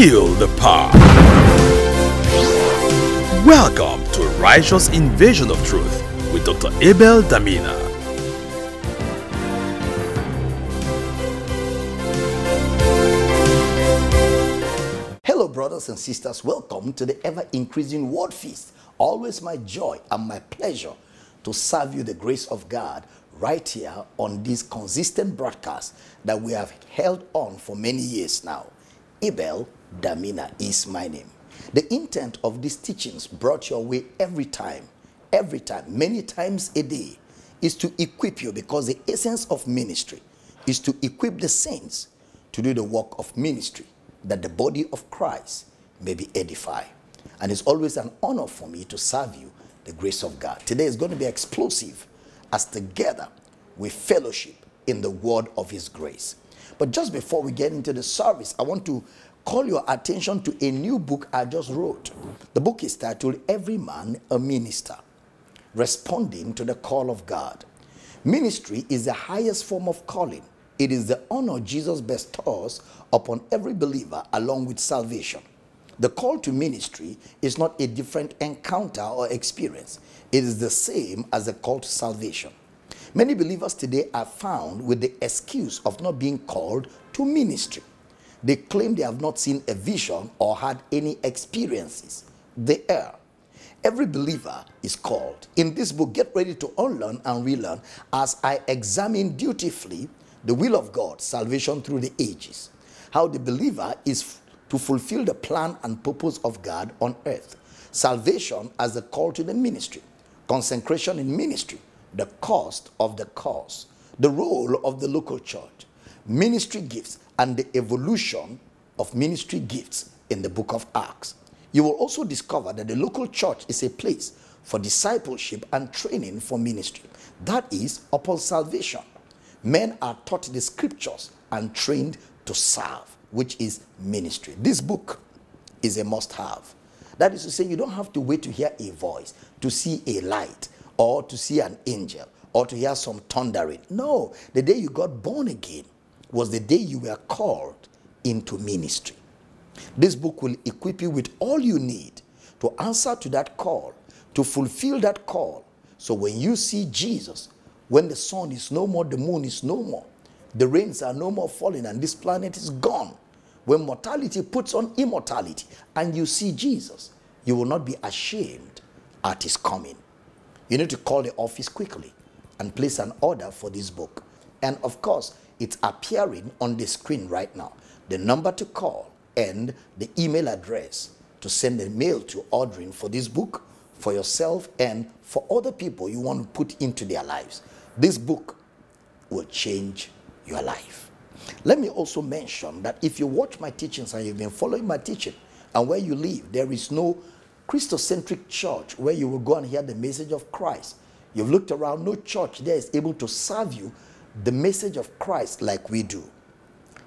Feel the power. Welcome to Righteous Invasion of Truth with Dr. Abel Damina. Hello, brothers and sisters. Welcome to the ever increasing word feast. Always my joy and my pleasure to serve you the grace of God right here on this consistent broadcast that we have held on for many years now. Abel Damina is my name. The intent of these teachings brought your way every time, every time, many times a day, is to equip you because the essence of ministry is to equip the saints to do the work of ministry that the body of Christ may be edified. And it's always an honor for me to serve you the grace of God. Today is going to be explosive as together we fellowship in the word of his grace. But just before we get into the service, I want to call your attention to a new book I just wrote. The book is titled Every Man a Minister, responding to the call of God. Ministry is the highest form of calling. It is the honor Jesus bestows upon every believer along with salvation. The call to ministry is not a different encounter or experience. It is the same as the call to salvation. Many believers today are found with the excuse of not being called to ministry. They claim they have not seen a vision or had any experiences. They are. Every believer is called. In this book, get ready to unlearn and relearn as I examine dutifully the will of God, salvation through the ages, how the believer is to fulfill the plan and purpose of God on earth, salvation as a call to the ministry, consecration in ministry, the cost of the cause, the role of the local church, ministry gifts, and the evolution of ministry gifts in the book of Acts. You will also discover that the local church is a place for discipleship and training for ministry. That is upon salvation. Men are taught the scriptures and trained to serve, which is ministry. This book is a must have. That is to say, you don't have to wait to hear a voice, to see a light, or to see an angel, or to hear some thundering. No, the day you got born again was the day you were called into ministry. This book will equip you with all you need to answer to that call, to fulfill that call. So when you see Jesus, when the sun is no more, the moon is no more, the rains are no more falling, and this planet is gone, when mortality puts on immortality, and you see Jesus, you will not be ashamed at his coming. You need to call the office quickly and place an order for this book. And of course, it's appearing on the screen right now. The number to call and the email address to send a mail to ordering for this book for yourself and for other people you want to put into their lives. This book will change your life. Let me also mention that if you watch my teachings and you've been following my teaching, and where you live, there is no Christocentric church where you will go and hear the message of Christ. You've looked around, no church there is able to serve you the message of Christ like we do.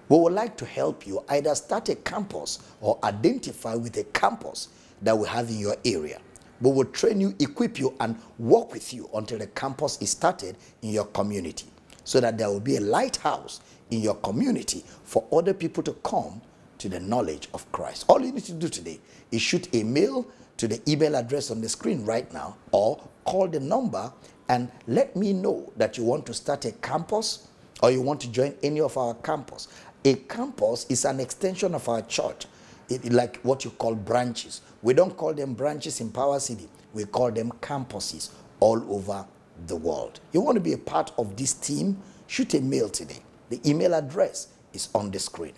We would like to help you either start a campus or identify with a campus that we have in your area. We will train you, equip you, and work with you until the campus is started in your community so that there will be a lighthouse in your community for other people to come to the knowledge of Christ. All you need to do today is shoot a mail to the email address on the screen right now or call the number and let me know that you want to start a campus or you want to join any of our campus. A campus is an extension of our church, it, like what you call branches. We don't call them branches in Power City, we call them campuses all over the world. You want to be a part of this team? Shoot a mail today. The email address is on the screen.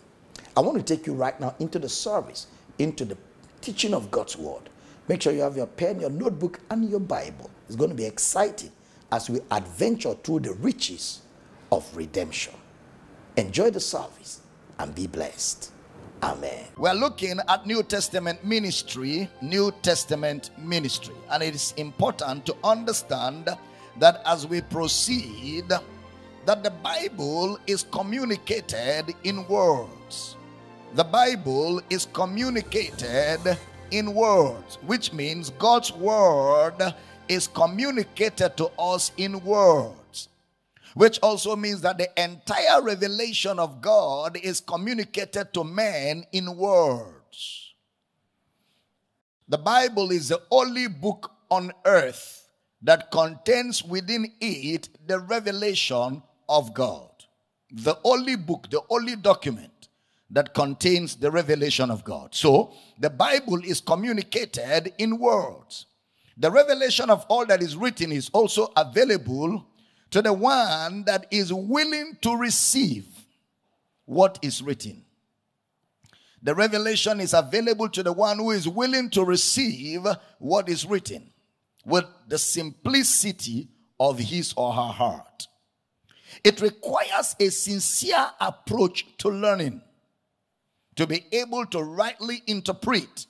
I want to take you right now into the service, into the teaching of God's word. Make sure you have your pen, your notebook, and your Bible. It's going to be exciting as we adventure through the riches of redemption. Enjoy the service and be blessed. Amen. We're looking at New Testament ministry, New Testament ministry. And it is important to understand that as we proceed, that the Bible is communicated in words. The Bible is communicated in words, which means God's word is communicated to us in words, which also means that the entire revelation of God is communicated to men in words. The Bible is the only book on earth that contains within it the revelation of God. The only book, the only document that contains the revelation of God. So, the Bible is communicated in words. The revelation of all that is written is also available to the one that is willing to receive what is written. The revelation is available to the one who is willing to receive what is written with the simplicity of his or her heart. It requires a sincere approach to learning to be able to rightly interpret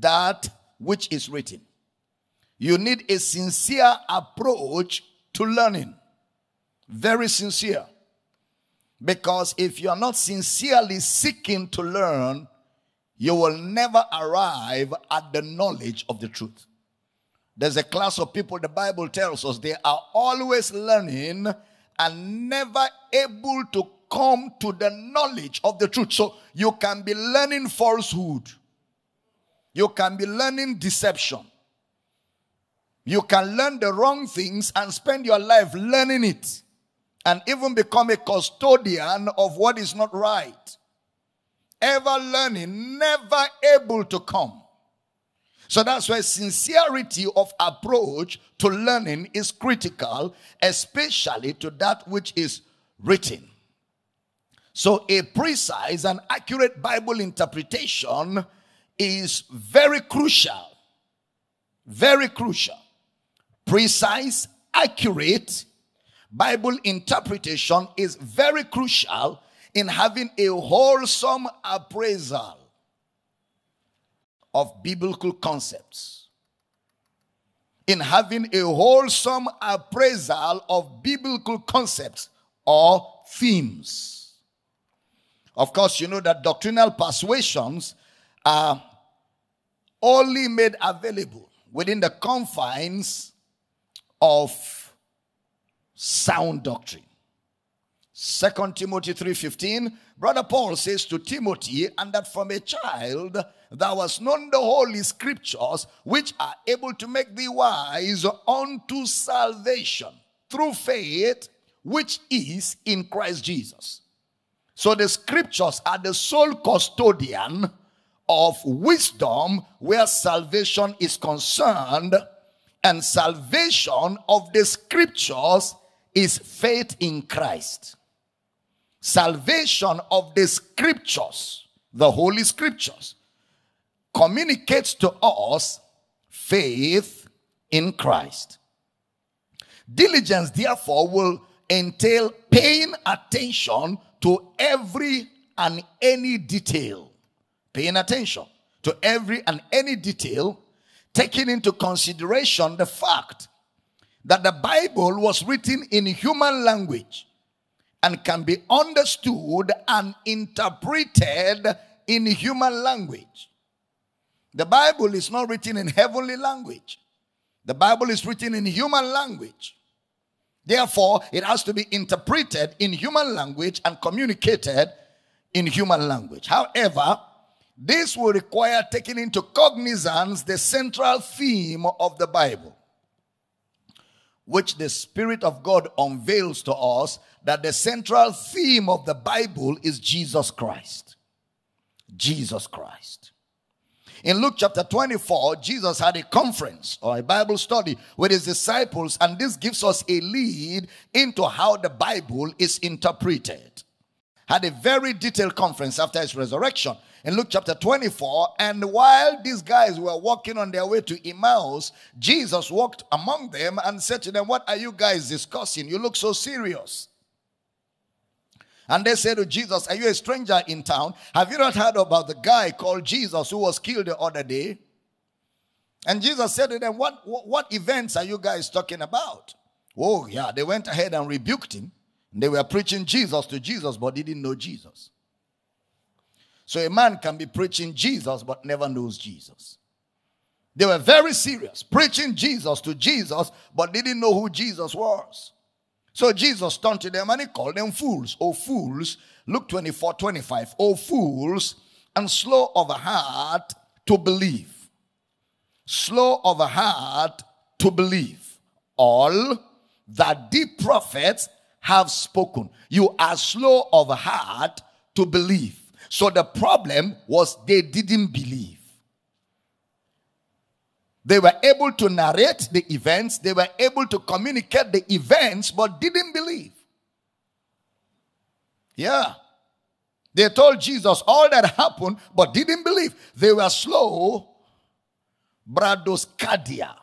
that which is written. You need a sincere approach to learning. Very sincere. Because if you are not sincerely seeking to learn, you will never arrive at the knowledge of the truth. There's a class of people, the Bible tells us, they are always learning and never able to come to the knowledge of the truth. So you can be learning falsehood, you can be learning deception, you can learn the wrong things and spend your life learning it and even become a custodian of what is not right. Ever learning, never able to come. So that's why sincerity of approach to learning is critical, especially to that which is written. So a precise and accurate Bible interpretation is very crucial. Very crucial. Precise, accurate, Bible interpretation is very crucial in having a wholesome appraisal of biblical concepts. In having a wholesome appraisal of biblical concepts or themes. Of course, you know that doctrinal persuasions are only made available within the confines of sound doctrine. Second Timothy 3:15, brother Paul says to Timothy, and that from a child thou hast known the holy scriptures, which are able to make thee wise unto salvation through faith, which is in Christ Jesus. So the scriptures are the sole custodian of wisdom where salvation is concerned, and salvation of the scriptures is faith in Christ. Salvation of the scriptures, the holy scriptures, communicates to us faith in Christ. Diligence, therefore, will entail paying attention to every and any detail. Paying attention to every and any detail, taking into consideration the fact that the Bible was written in human language and can be understood and interpreted in human language. The Bible is not written in heavenly language. The Bible is written in human language. Therefore, it has to be interpreted in human language and communicated in human language. However, this will require taking into cognizance the central theme of the Bible which the Spirit of God unveils to us that the central theme of the Bible is Jesus Christ. Jesus Christ. In Luke chapter 24, Jesus had a conference or a Bible study with his disciples, and this gives us a lead into how the Bible is interpreted. Had a very detailed conference after his resurrection in Luke chapter 24. And while these guys were walking on their way to Emmaus, Jesus walked among them and said to them, What are you guys discussing? You look so serious. And they said to Jesus, Are you a stranger in town? Have you not heard about the guy called Jesus who was killed the other day? And Jesus said to them, What, what, what events are you guys talking about? Oh, yeah, they went ahead and rebuked him. They were preaching Jesus to Jesus, but didn't know Jesus. So a man can be preaching Jesus but never knows Jesus. They were very serious, preaching Jesus to Jesus, but they didn't know who Jesus was. So Jesus turned to them and he called them fools. Oh, fools. Luke 24 25. Oh, fools, and slow of heart to believe. Slow of heart to believe. All that the prophets have spoken. You are slow of heart to believe. So the problem was they didn't believe. They were able to narrate the events, they were able to communicate the events, but didn't believe. Yeah. They told Jesus all that happened, but didn't believe. They were slow, bradoscardia.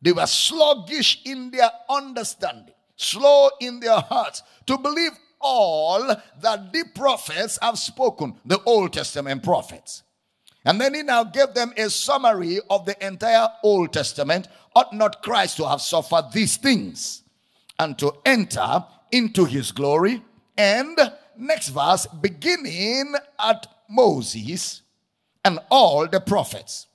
They were sluggish in their understanding, slow in their hearts to believe all that the prophets have spoken, the Old Testament prophets. And then he now gave them a summary of the entire Old Testament. Ought not Christ to have suffered these things and to enter into his glory? And next verse, beginning at Moses and all the prophets.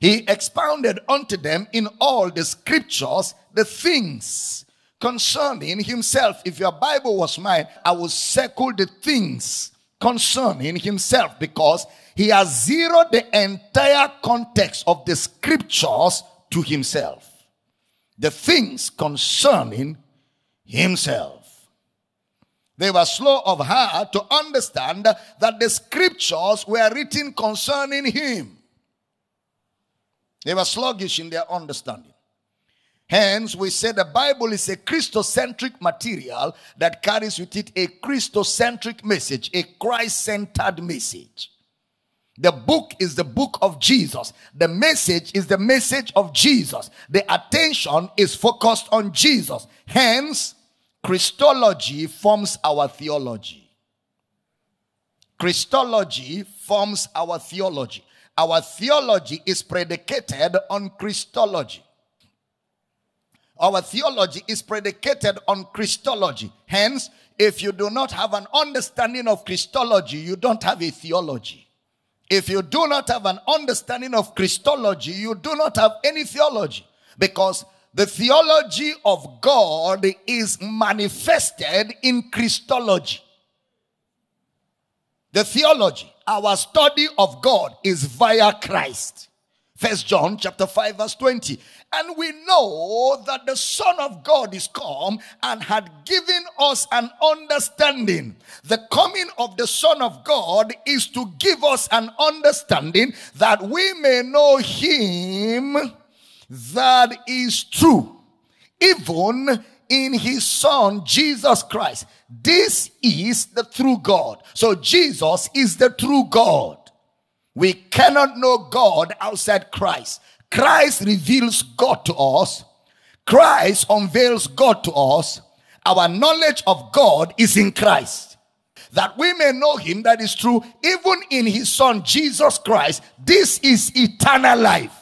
He expounded unto them in all the scriptures the things concerning himself. If your Bible was mine, I would circle the things concerning himself because he has zeroed the entire context of the scriptures to himself. The things concerning himself. They were slow of heart to understand that the scriptures were written concerning him. They were sluggish in their understanding. Hence, we say the Bible is a Christocentric material that carries with it a Christocentric message, a Christ centered message. The book is the book of Jesus. The message is the message of Jesus. The attention is focused on Jesus. Hence, Christology forms our theology. Christology forms our theology. Our theology is predicated on Christology. Our theology is predicated on Christology. Hence, if you do not have an understanding of Christology, you don't have a theology. If you do not have an understanding of Christology, you do not have any theology. Because the theology of God is manifested in Christology. The theology, our study of God is via Christ. First John chapter 5 verse 20. And we know that the Son of God is come and had given us an understanding. The coming of the Son of God is to give us an understanding that we may know him that is true, even in his son Jesus Christ. This is the true God. So Jesus is the true God. We cannot know God outside Christ. Christ reveals God to us. Christ unveils God to us. Our knowledge of God is in Christ. That we may know him that is true, even in his son Jesus Christ. This is eternal life.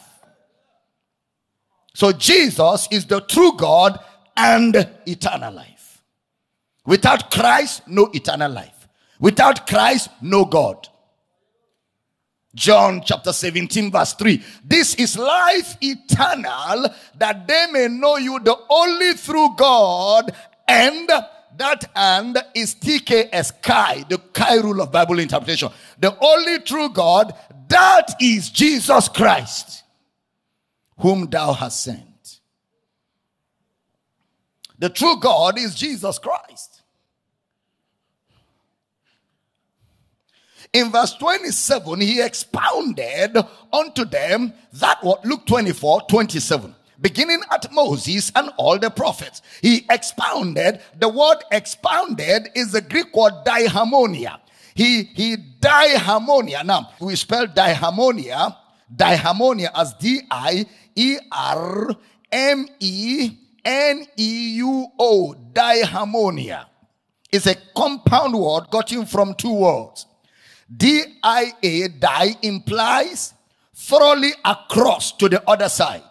So Jesus is the true God and eternal life. Without Christ, no eternal life. Without Christ, no God. John chapter 17 verse 3. This is life eternal that they may know you the only true God and that and is TKS Chi, the Kai rule of Bible interpretation. The only true God, that is Jesus Christ whom thou hast sent. The true God is Jesus Christ. In verse 27, he expounded unto them that what Luke 24, 27 beginning at Moses and all the prophets. He expounded. The word expounded is the Greek word diermeneuo. He, he diermeneuo. Now, we spell diermeneuo, diermeneuo as D-I E R M E N E U O, diermeneuo. It's a compound word gotten from two words. D I A, die implies thoroughly across to the other side.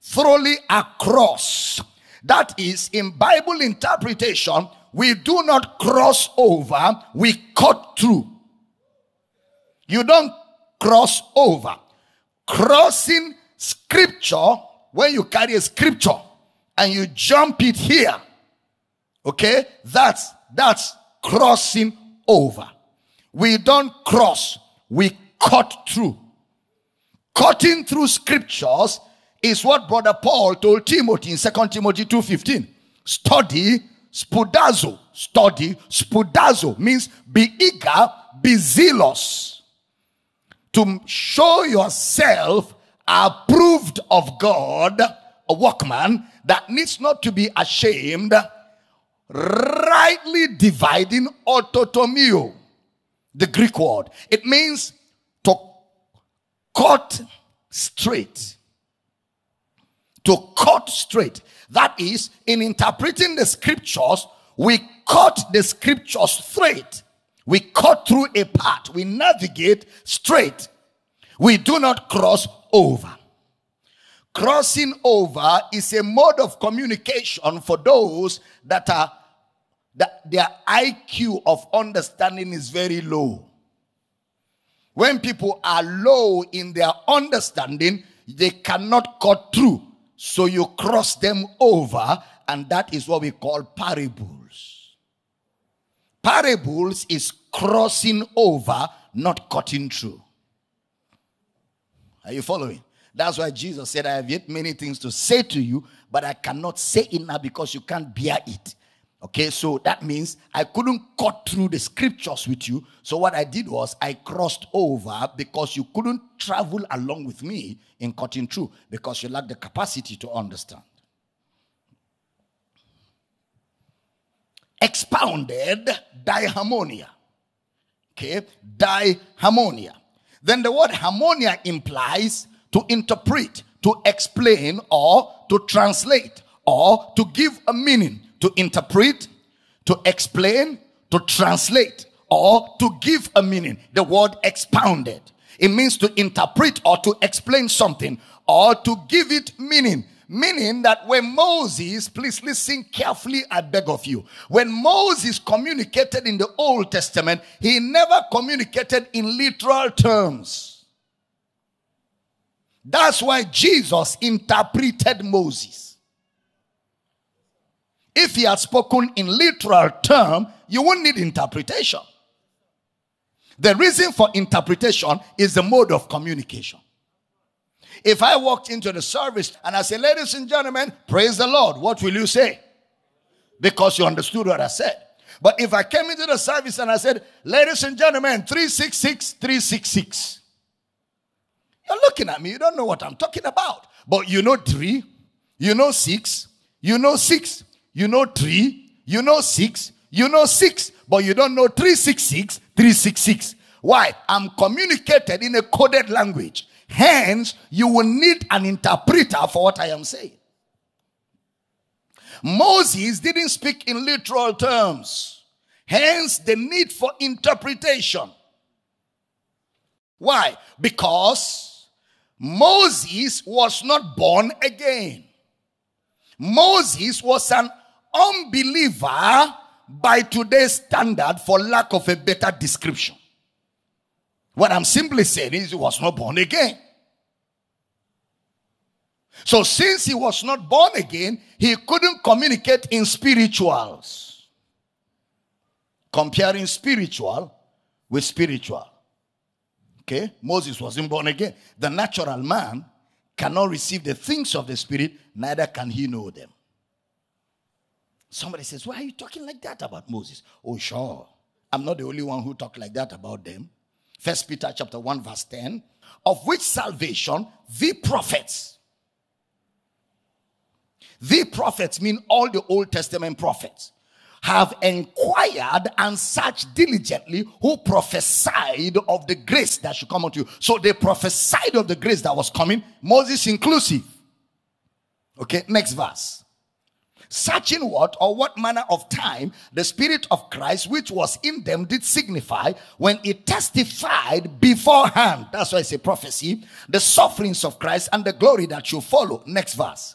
Thoroughly across. That is, in Bible interpretation, we do not cross over, we cut through. You don't cross over. Crossing scripture, when you carry a scripture and you jump it here, okay, that's, that's crossing over. We don't cross, we cut through. Cutting through scriptures is what brother Paul told Timothy in 2 Timothy 2:15. Study spoudazo. Study spoudazo means be eager, be zealous to show yourself approved of God, a workman that needs not to be ashamed, rightly dividing orthotomeo, the Greek word. It means to cut straight. To cut straight. That is, in interpreting the scriptures, we cut the scriptures straight. We cut through a path. We navigate straight. We do not cross over. Crossing over is a mode of communication for those that are that their IQ of understanding is very low. When people are low in their understanding, they cannot cut through. So you cross them over, and that is what we call parables. Parables is crossing over, not cutting through. Are you following? That's why Jesus said, I have yet many things to say to you, but I cannot say it now because you can't bear it. Okay, so that means I couldn't cut through the scriptures with you. So what I did was I crossed over because you couldn't travel along with me in cutting through because you lack the capacity to understand. Expounded diermeneuo. Okay, diermeneuo. Then the word hermeneuo implies to interpret, to explain, or to translate, or to give a meaning, to interpret, to explain, to translate, or to give a meaning. The word expounded. It means to interpret or to explain something or to give it meaning. Meaning that when Moses, please listen carefully, I beg of you. When Moses communicated in the Old Testament, he never communicated in literal terms. That's why Jesus interpreted Moses. If he had spoken in literal term, you wouldn't need interpretation. The reason for interpretation is the mode of communication. If I walked into the service and I say, ladies and gentlemen, praise the Lord, what will you say? Because you understood what I said. But if I came into the service and I said, ladies and gentlemen, 366, 366. You're looking at me, you don't know what I'm talking about. But you know three, you know six, you know six, you know three, you know six, you know six, but you don't know 366, 366. Why? I'm communicated in a coded language. Hence, you will need an interpreter for what I am saying. Moses didn't speak in literal terms. Hence, the need for interpretation. Why? Because Moses was not born again. Moses was an unbeliever by today's standard for lack of a better description. What I'm simply saying is he was not born again. So since he was not born again, he couldn't communicate in spirituals. Comparing spiritual with spiritual. Okay? Moses wasn't born again. The natural man cannot receive the things of the spirit, neither can he know them. Somebody says, Why are you talking like that about Moses? Oh, sure. I'm not the only one who talk like that about them. First Peter chapter 1, verse 10. Of which salvation the prophets. The prophets mean all the Old Testament prophets have inquired and searched diligently who prophesied of the grace that should come unto you. So they prophesied of the grace that was coming, Moses inclusive. Okay, next verse. Searching what or what manner of time the Spirit of Christ, which was in them, did signify when it testified beforehand. That's why it's a prophecy. The sufferings of Christ and the glory that should follow. Next verse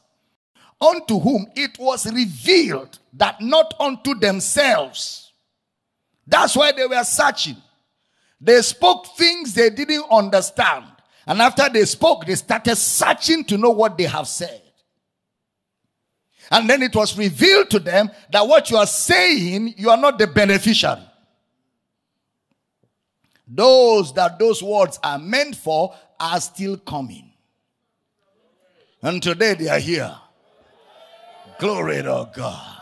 unto whom it was revealed that not unto themselves. That's why they were searching. They spoke things they didn't understand. And after they spoke, they started searching to know what they have said. And then it was revealed to them that what you are saying, you are not the beneficiary. those that those words are meant for are still coming. And today they are here. Glory to God.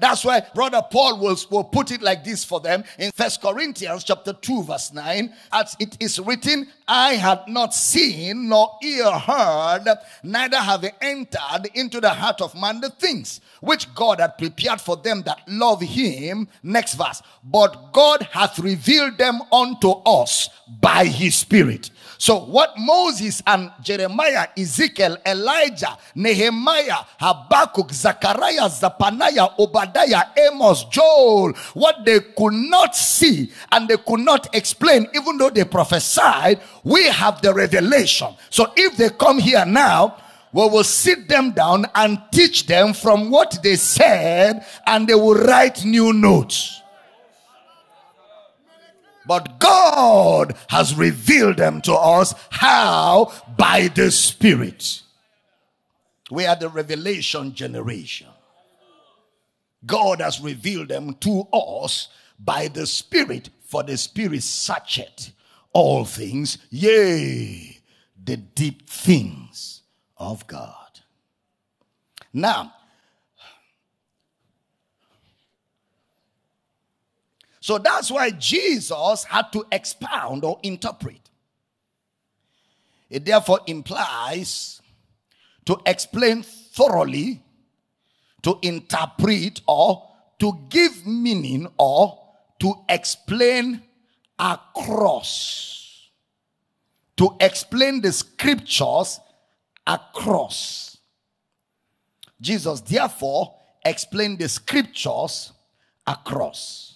That's why brother Paul will, will put it like this for them in First Corinthians chapter 2 verse 9 as it is written I had not seen nor ear heard neither have entered into the heart of man the things which God had prepared for them that love him. Next verse. But God hath revealed them unto us by his spirit so what Moses and Jeremiah, Ezekiel, Elijah, Nehemiah, Habakkuk, Zechariah, Zephaniah, Obadiah, Amos, Joel, what they could not see and they could not explain, even though they prophesied, we have the revelation. So if they come here now, we will sit them down and teach them from what they said and they will write new notes. But God has revealed them to us. How? By the Spirit. We are the revelation generation. God has revealed them to us by the Spirit, for the Spirit searcheth all things, yea, the deep things of God. Now, So that's why Jesus had to expound or interpret. It therefore implies to explain thoroughly, to interpret, or to give meaning, or to explain across. To explain the scriptures across. Jesus therefore explained the scriptures across.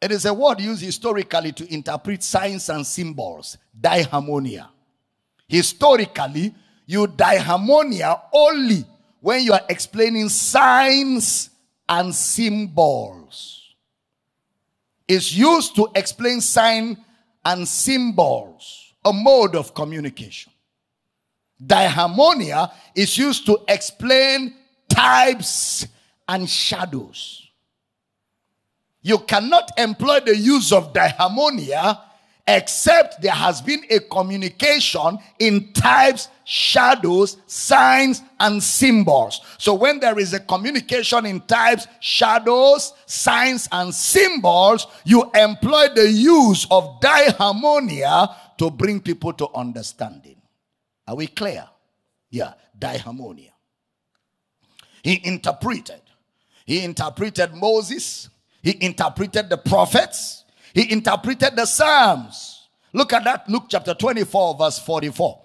It is a word used historically to interpret signs and symbols, diermeneuo. Historically, you diermeneuo only when you are explaining signs and symbols. It's used to explain sign and symbols, a mode of communication. Diermeneuo is used to explain types and shadows. You cannot employ the use of diermeneuo except there has been a communication in types, shadows, signs, and symbols. So when there is a communication in types, shadows, signs, and symbols, you employ the use of diermeneuo to bring people to understanding. Are we clear? Yeah, diermeneuo. He interpreted. He interpreted Moses he interpreted the prophets. He interpreted the Psalms. Look at that. Luke chapter 24 verse 44.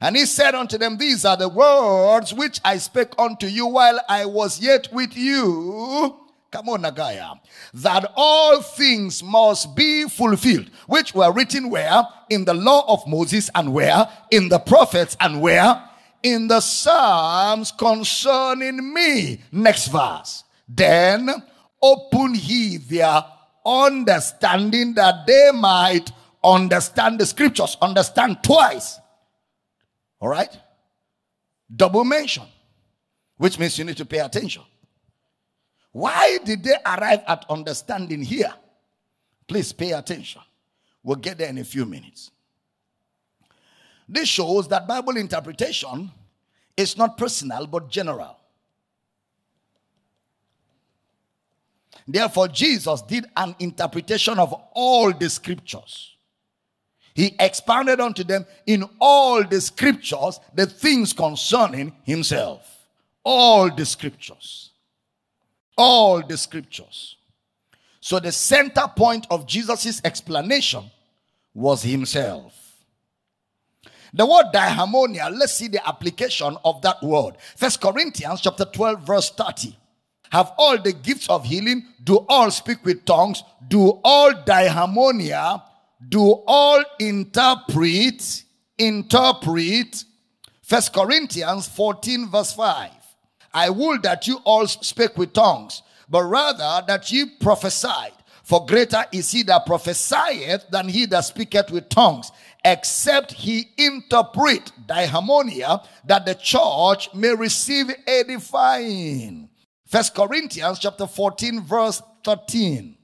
And he said unto them, These are the words which I spake unto you while I was yet with you. Come on, Nagaya. That all things must be fulfilled, which were written where? In the law of Moses and where? In the prophets and where? In the Psalms concerning me. Next verse. Then open he their understanding that they might understand the scriptures, understand twice. All right? Double mention, which means you need to pay attention. Why did they arrive at understanding here? Please pay attention. We'll get there in a few minutes. This shows that Bible interpretation is not personal but general. Therefore, Jesus did an interpretation of all the scriptures. He expounded unto them in all the scriptures the things concerning himself. All the scriptures. All the scriptures. So the center point of Jesus' explanation was himself. The word diermeneuo, let's see the application of that word. First Corinthians chapter 12 verse 30 have all the gifts of healing, do all speak with tongues, do all diermeneuo, do all interpret, interpret. First Corinthians 14 verse 5. I would that you all speak with tongues, but rather that ye prophesied. For greater is he that prophesieth than he that speaketh with tongues, except he interpret diermeneuo, that the church may receive edifying. First Corinthians chapter 14 verse 13.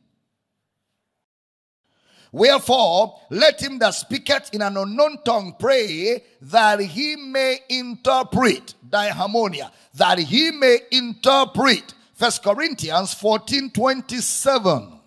Wherefore, let him that speaketh in an unknown tongue pray that he may interpret. Diermeneuo. That he may interpret. First Corinthians 14 27.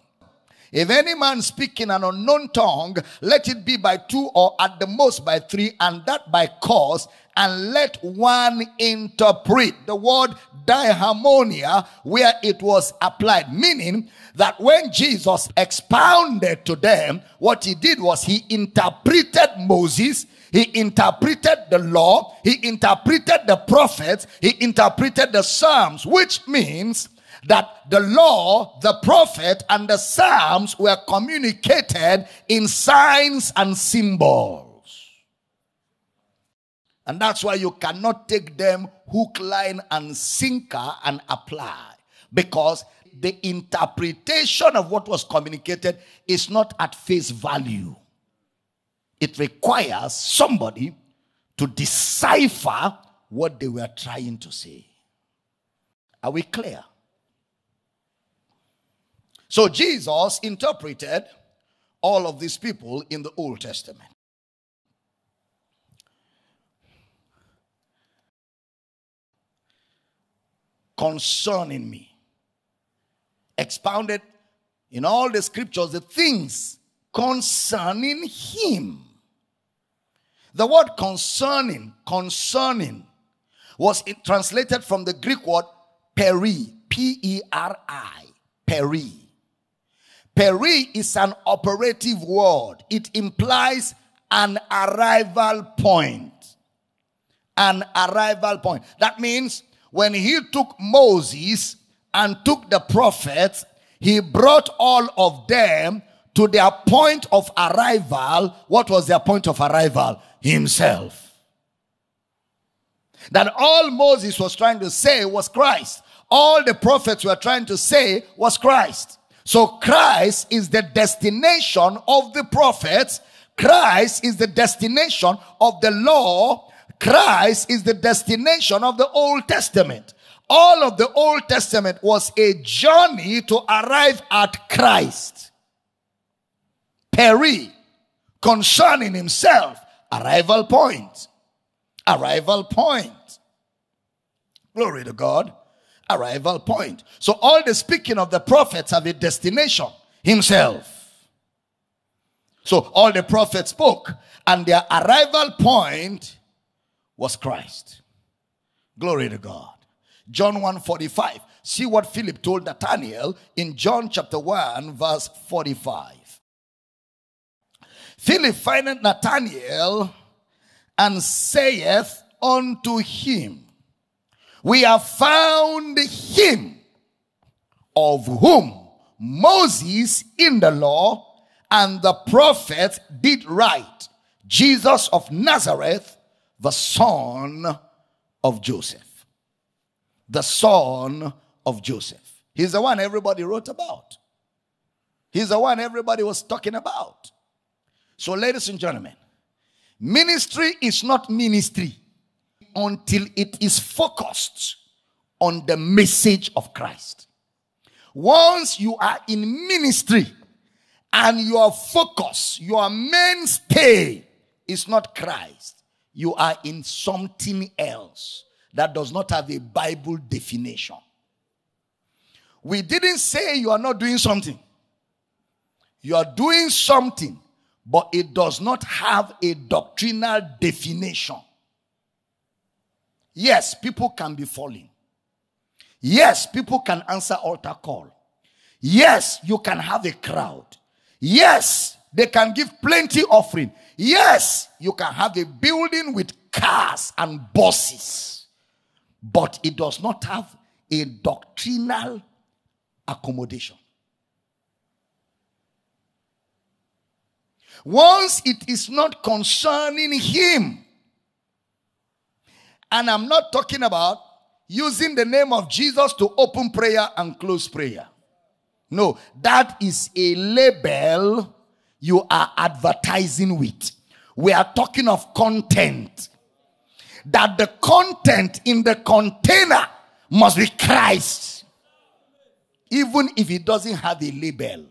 If any man speak in an unknown tongue, let it be by two or at the most by three, and that by cause, and let one interpret. The word diermeneuo, where it was applied, meaning that when Jesus expounded to them, what he did was he interpreted Moses, he interpreted the law, he interpreted the prophets, he interpreted the Psalms, which means that the law, the prophet, and the Psalms were communicated in signs and symbols. And that's why you cannot take them hook, line, and sinker and apply. Because the interpretation of what was communicated is not at face value. It requires somebody to decipher what they were trying to say. Are we clear? So Jesus interpreted all of these people in the Old Testament. Concerning me, expounded in all the scriptures the things concerning him. The word concerning, concerning, was translated from the Greek word peri, P E R I, peri. Peri is an operative word. It implies an arrival point. An arrival point. That means when he took Moses and took the prophets, he brought all of them to their point of arrival. What was their point of arrival? Himself. That all Moses was trying to say was Christ. All the prophets were trying to say was Christ. So Christ is the destination of the prophets. Christ is the destination of the law. Christ is the destination of the Old Testament. All of the Old Testament was a journey to arrive at Christ. Peri, concerning himself, arrival point. Arrival point. Glory to God arrival point. So all the speaking of the prophets have a destination, himself. So all the prophets spoke and their arrival point was Christ. Glory to God. John 1:45. See what Philip told Nathanael in John chapter 1 verse 45. Philip findeth Nathanael and saith unto him, we have found him of whom Moses in the law and the prophets did write, Jesus of Nazareth, the son of Joseph. The son of Joseph. He's the one everybody wrote about. He's the one everybody was talking about. So, ladies and gentlemen, ministry is not ministry until it is focused on the message of Christ. Once you are in ministry and your focus, your mainstay is not Christ, you are in something else that does not have a Bible definition. We didn't say you are not doing something. You are doing something, but it does not have a doctrinal definition. Yes, people can be falling. Yes, people can answer altar call. Yes, you can have a crowd. Yes, they can give plenty offering. Yes, you can have a building with cars and buses. But it does not have a doctrinal accommodation. Once it is not concerning him, and I'm not talking about using the name of Jesus to open prayer and close prayer. No, that is a label you are advertising with. We are talking of content. That the content in the container must be Christ. Even if it doesn't have a label.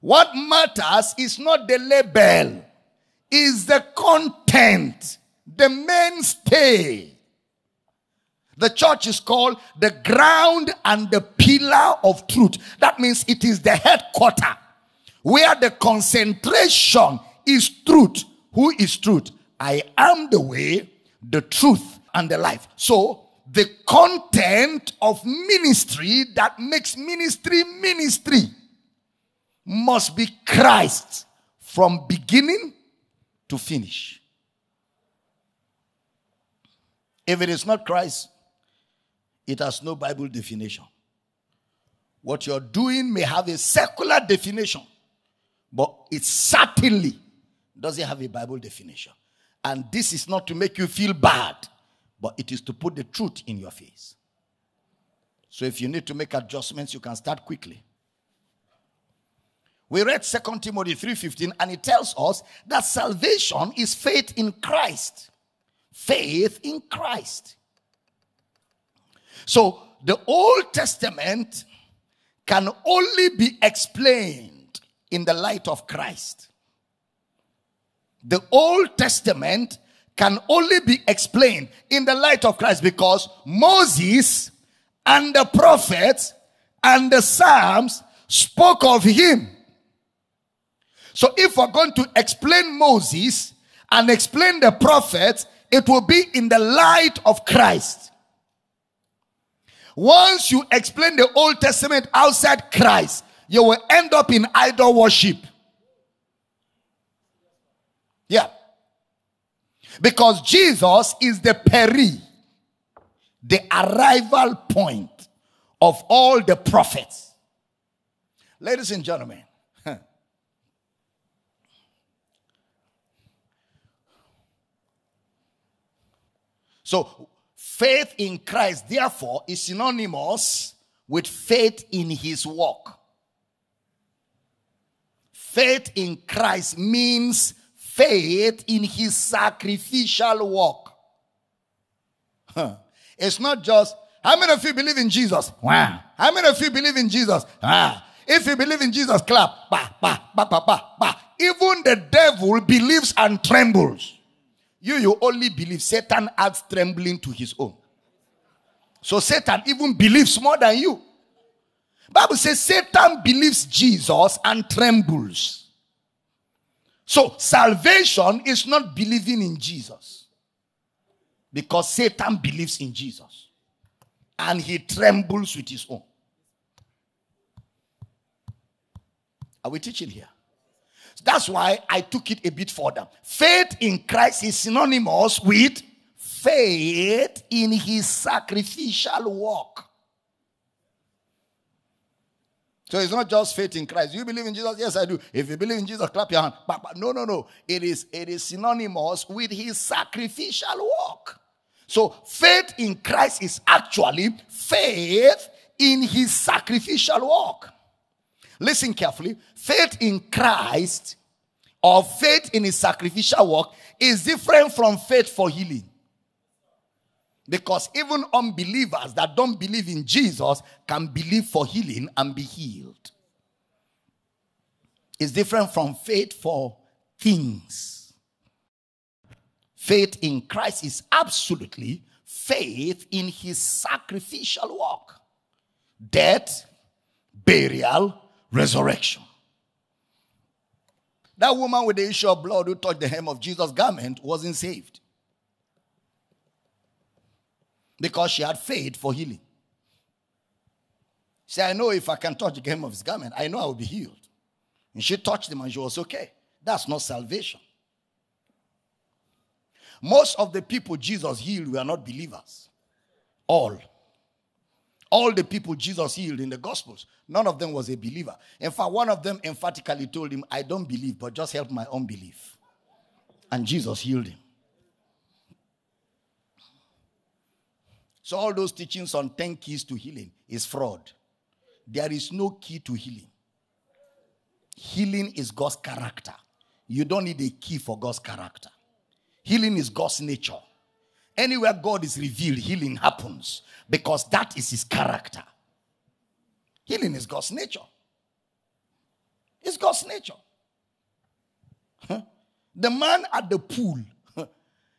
What matters is not the label, is the content, the mainstay. The church is called the ground and the pillar of truth. That means it is the headquarter where the concentration is truth. Who is truth? I am the way, the truth, and the life. So, the content of ministry that makes ministry ministry must be Christ from beginning to finish. If it is not Christ, it has no Bible definition. What you're doing may have a secular definition, but it certainly doesn't have a Bible definition. And this is not to make you feel bad, but it is to put the truth in your face. So if you need to make adjustments, you can start quickly. We read 2 Timothy 3:15 and it tells us that salvation is faith in Christ. Faith in Christ. So the Old Testament can only be explained in the light of Christ. The Old Testament can only be explained in the light of Christ because Moses and the prophets and the Psalms spoke of him. So if we're going to explain Moses and explain the prophets, it will be in the light of Christ. Once you explain the Old Testament outside Christ, you will end up in idol worship. Yeah. Because Jesus is the peri, the arrival point of all the prophets. Ladies and gentlemen, so Faith in Christ, therefore, is synonymous with faith in his work. Faith in Christ means faith in his sacrificial work. Huh. It's not just, how many of you believe in Jesus? Wow. How many of you believe in Jesus? Ah. If you believe in Jesus, clap. Bah, bah, bah, bah, bah, bah. Even the devil believes and trembles. You, you only believe. Satan adds trembling to his own. So Satan even believes more than you. Bible says Satan believes Jesus and trembles. So salvation is not believing in Jesus. Because Satan believes in Jesus. And he trembles with his own. Are we teaching here? That's why I took it a bit further. Faith in Christ is synonymous with faith in his sacrificial work. So it's not just faith in Christ. You believe in Jesus? Yes, I do. If you believe in Jesus, clap your hand. But, but no, no, no. It is, it is synonymous with his sacrificial work. So faith in Christ is actually faith in his sacrificial work. Listen carefully. Faith in Christ or faith in his sacrificial work is different from faith for healing. Because even unbelievers that don't believe in Jesus can believe for healing and be healed. It's different from faith for things. Faith in Christ is absolutely faith in his sacrificial work death, burial, resurrection. That woman with the issue of blood who touched the hem of Jesus' garment wasn't saved because she had faith for healing. She said, I know if I can touch the hem of his garment, I know I will be healed. And she touched him and she was okay. That's not salvation. Most of the people Jesus healed were not believers. All. All the people Jesus healed in the Gospels, none of them was a believer. In fact, one of them emphatically told him, I don't believe, but just help my unbelief. And Jesus healed him. So, all those teachings on 10 keys to healing is fraud. There is no key to healing. Healing is God's character. You don't need a key for God's character. Healing is God's nature. Anywhere God is revealed, healing happens because that is his character. Healing is God's nature. It's God's nature. The man at the pool,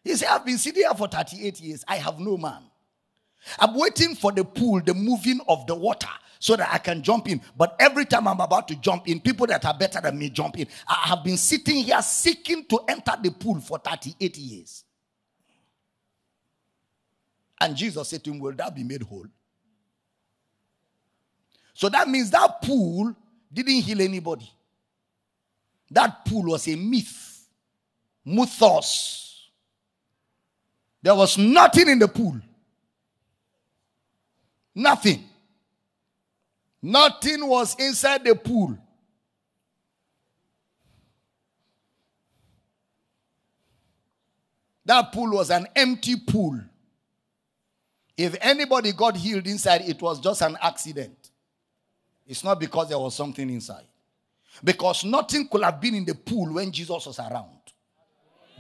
he said, I've been sitting here for 38 years. I have no man. I'm waiting for the pool, the moving of the water, so that I can jump in. But every time I'm about to jump in, people that are better than me jump in. I have been sitting here seeking to enter the pool for 38 years. And Jesus said to him, Will that be made whole? So that means that pool didn't heal anybody. That pool was a myth. Mythos. There was nothing in the pool. Nothing. Nothing was inside the pool. That pool was an empty pool. If anybody got healed inside, it was just an accident. It's not because there was something inside. Because nothing could have been in the pool when Jesus was around.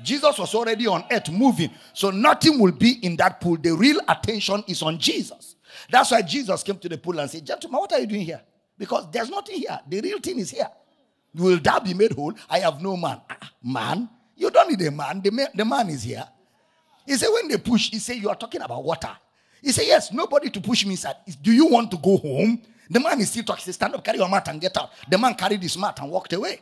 Jesus was already on earth moving. So nothing will be in that pool. The real attention is on Jesus. That's why Jesus came to the pool and said, Gentlemen, what are you doing here? Because there's nothing here. The real thing is here. Will that be made whole? I have no man. Ah, man? You don't need a man. The, man. the man is here. He said, when they push, he said, You are talking about water. He said, Yes, nobody to push me inside. Do you want to go home? The man is still talking. He said, Stand up, carry your mat and get out. The man carried his mat and walked away.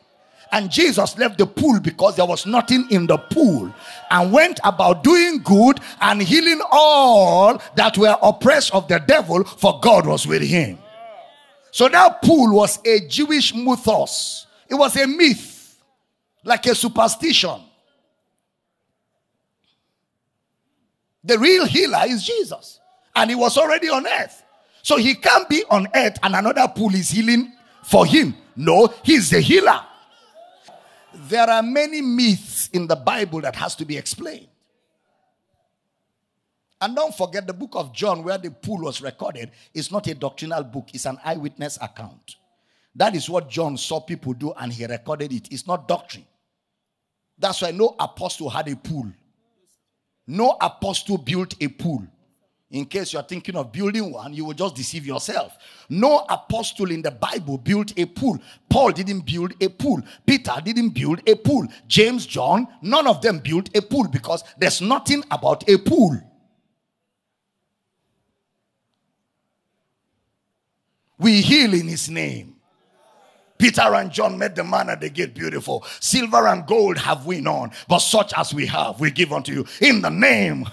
And Jesus left the pool because there was nothing in the pool and went about doing good and healing all that were oppressed of the devil, for God was with him. So that pool was a Jewish mythos, it was a myth, like a superstition. The real healer is Jesus, and he was already on earth. So he can't be on earth and another pool is healing for him. No, he's the healer. There are many myths in the Bible that has to be explained. And don't forget the book of John, where the pool was recorded, is not a doctrinal book, it's an eyewitness account. That is what John saw people do and he recorded it. It's not doctrine. That's why no apostle had a pool. No apostle built a pool. In case you're thinking of building one, you will just deceive yourself. No apostle in the Bible built a pool. Paul didn't build a pool. Peter didn't build a pool. James, John, none of them built a pool because there's nothing about a pool. We heal in his name. Peter and John met the man at the gate beautiful. Silver and gold have we none, but such as we have, we give unto you. In the name,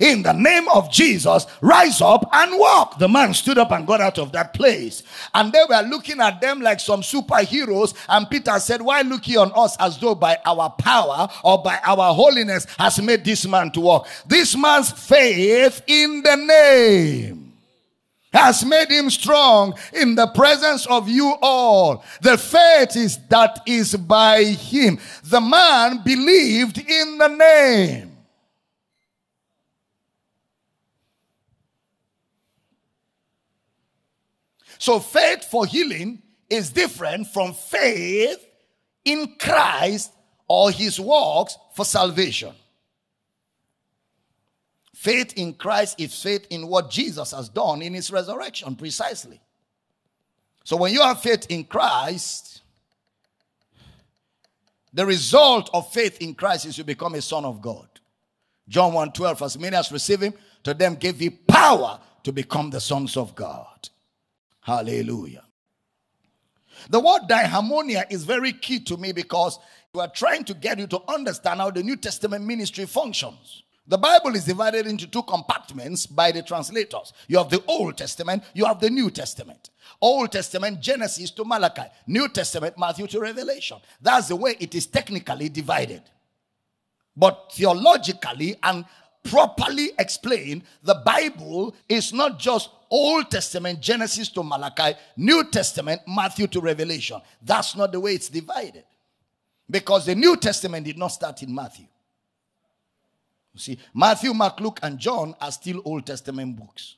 in the name of Jesus, rise up and walk. The man stood up and got out of that place. And they were looking at them like some superheroes. And Peter said, Why look ye on us as though by our power or by our holiness has made this man to walk? This man's faith in the name has made him strong in the presence of you all. The faith is that is by him. The man believed in the name. So faith for healing is different from faith in Christ or his works for salvation. Faith in Christ is faith in what Jesus has done in his resurrection, precisely. So when you have faith in Christ, the result of faith in Christ is you become a son of God. John 1 12, as many as receive him, to them gave he power to become the sons of God. Hallelujah. The word diermeneuo is very key to me because we are trying to get you to understand how the New Testament ministry functions. The Bible is divided into two compartments by the translators. You have the Old Testament, you have the New Testament. Old Testament, Genesis to Malachi. New Testament, Matthew to Revelation. That's the way it is technically divided. But theologically and properly explained, the Bible is not just Old Testament, Genesis to Malachi, New Testament, Matthew to Revelation. That's not the way it's divided. Because the New Testament did not start in Matthew. See, Matthew, Mark, Luke, and John are still Old Testament books.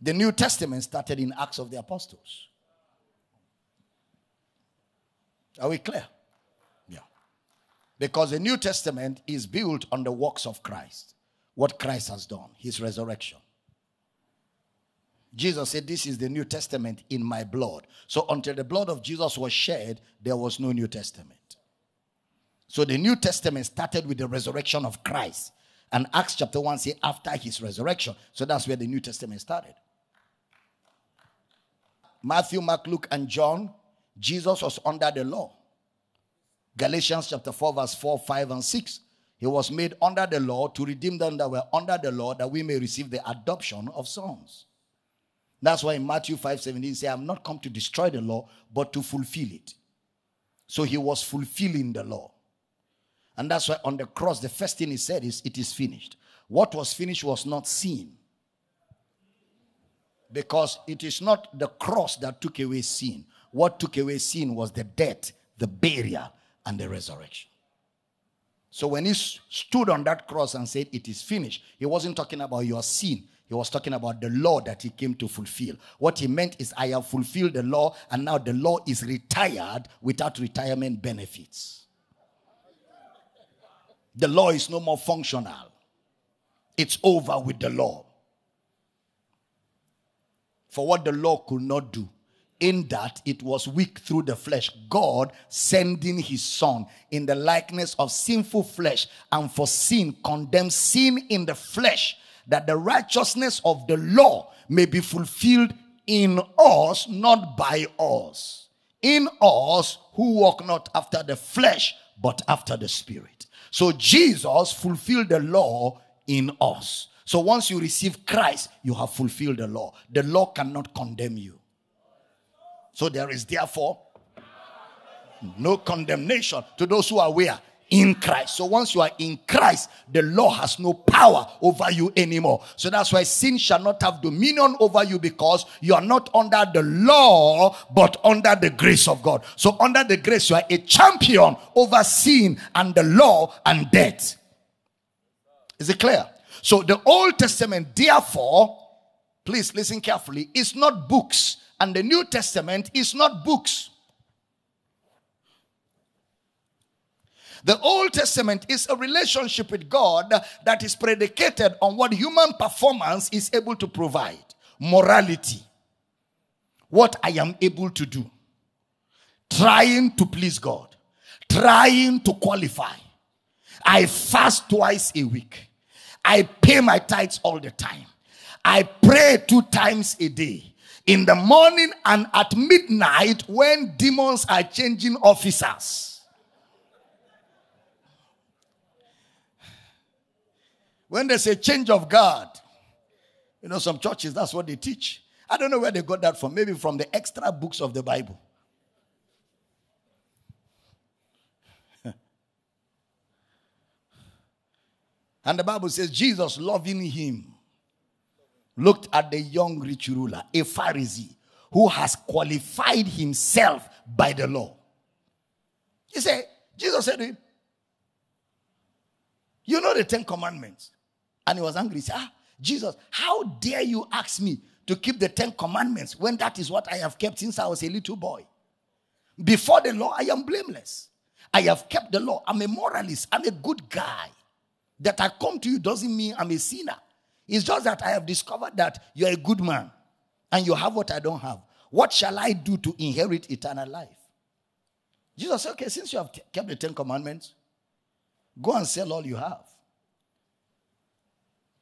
The New Testament started in Acts of the Apostles. Are we clear? Yeah. Because the New Testament is built on the works of Christ, what Christ has done, his resurrection. Jesus said, This is the New Testament in my blood. So until the blood of Jesus was shed, there was no New Testament. So the New Testament started with the resurrection of Christ. And Acts chapter 1 say after his resurrection. So that's where the New Testament started. Matthew, Mark, Luke, and John, Jesus was under the law. Galatians chapter 4, verse 4, 5, and 6. He was made under the law to redeem them that were under the law, that we may receive the adoption of sons. That's why in Matthew 5 17, say, I'm not come to destroy the law, but to fulfill it. So he was fulfilling the law. And that's why on the cross, the first thing he said is, It is finished. What was finished was not sin. Because it is not the cross that took away sin. What took away sin was the death, the burial, and the resurrection. So when he stood on that cross and said, It is finished, he wasn't talking about your sin. He was talking about the law that he came to fulfill. What he meant is, I have fulfilled the law, and now the law is retired without retirement benefits. The law is no more functional, it's over with the law. For what the law could not do, in that it was weak through the flesh. God sending his son in the likeness of sinful flesh and for sin condemned sin in the flesh that the righteousness of the law may be fulfilled in us, not by us. In us who walk not after the flesh, but after the spirit. So Jesus fulfilled the law in us. So once you receive Christ, you have fulfilled the law. The law cannot condemn you. So there is therefore no condemnation to those who are where? In Christ. So once you are in Christ, the law has no power over you anymore. So that's why sin shall not have dominion over you because you are not under the law, but under the grace of God. So under the grace, you are a champion over sin and the law and death. Is it clear? So the Old Testament, therefore, please listen carefully, is not books, and the New Testament is not books. The Old Testament is a relationship with God that is predicated on what human performance is able to provide. Morality, what I am able to do, trying to please God, trying to qualify. I fast twice a week, I pay my tithes all the time, I pray two times a day. In the morning and at midnight, when demons are changing officers When there's a change of guard, you know, some churches, that's what they teach. I don't know where they got that from. Maybe from the extra books of the Bible. and the Bible says, Jesus loving him looked at the young rich ruler, a Pharisee, who has qualified himself by the law. He said, Jesus said to him, You know the Ten Commandments. And he was angry. He said, Ah, Jesus, how dare you ask me to keep the Ten Commandments when that is what I have kept since I was a little boy? Before the law, I am blameless. I have kept the law. I'm a moralist. I'm a good guy. That I come to you doesn't mean I'm a sinner. It's just that I have discovered that you're a good man and you have what I don't have. What shall I do to inherit eternal life? Jesus said, Okay, since you have kept the Ten Commandments, go and sell all you have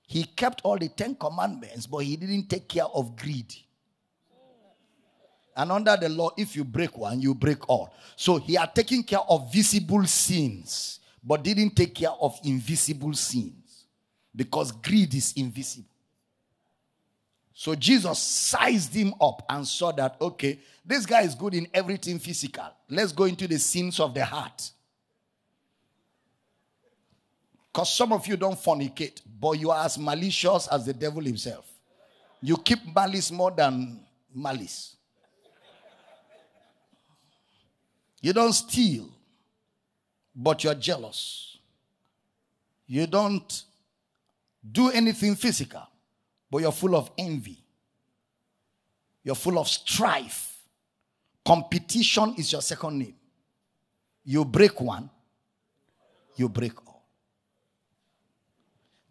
he kept all the Ten Commandments, but he didn't take care of greed. And under the law, if you break one, you break all. So he had taken care of visible sins, but didn't take care of invisible sins. Because greed is invisible. So Jesus sized him up and saw that, okay, this guy is good in everything physical. Let's go into the sins of the heart. Because some of you don't fornicate, but you are as malicious as the devil himself. You keep malice more than malice. You don't steal, but you're jealous. You don't do anything physical, but you're full of envy. You're full of strife. Competition is your second name. You break one, you break.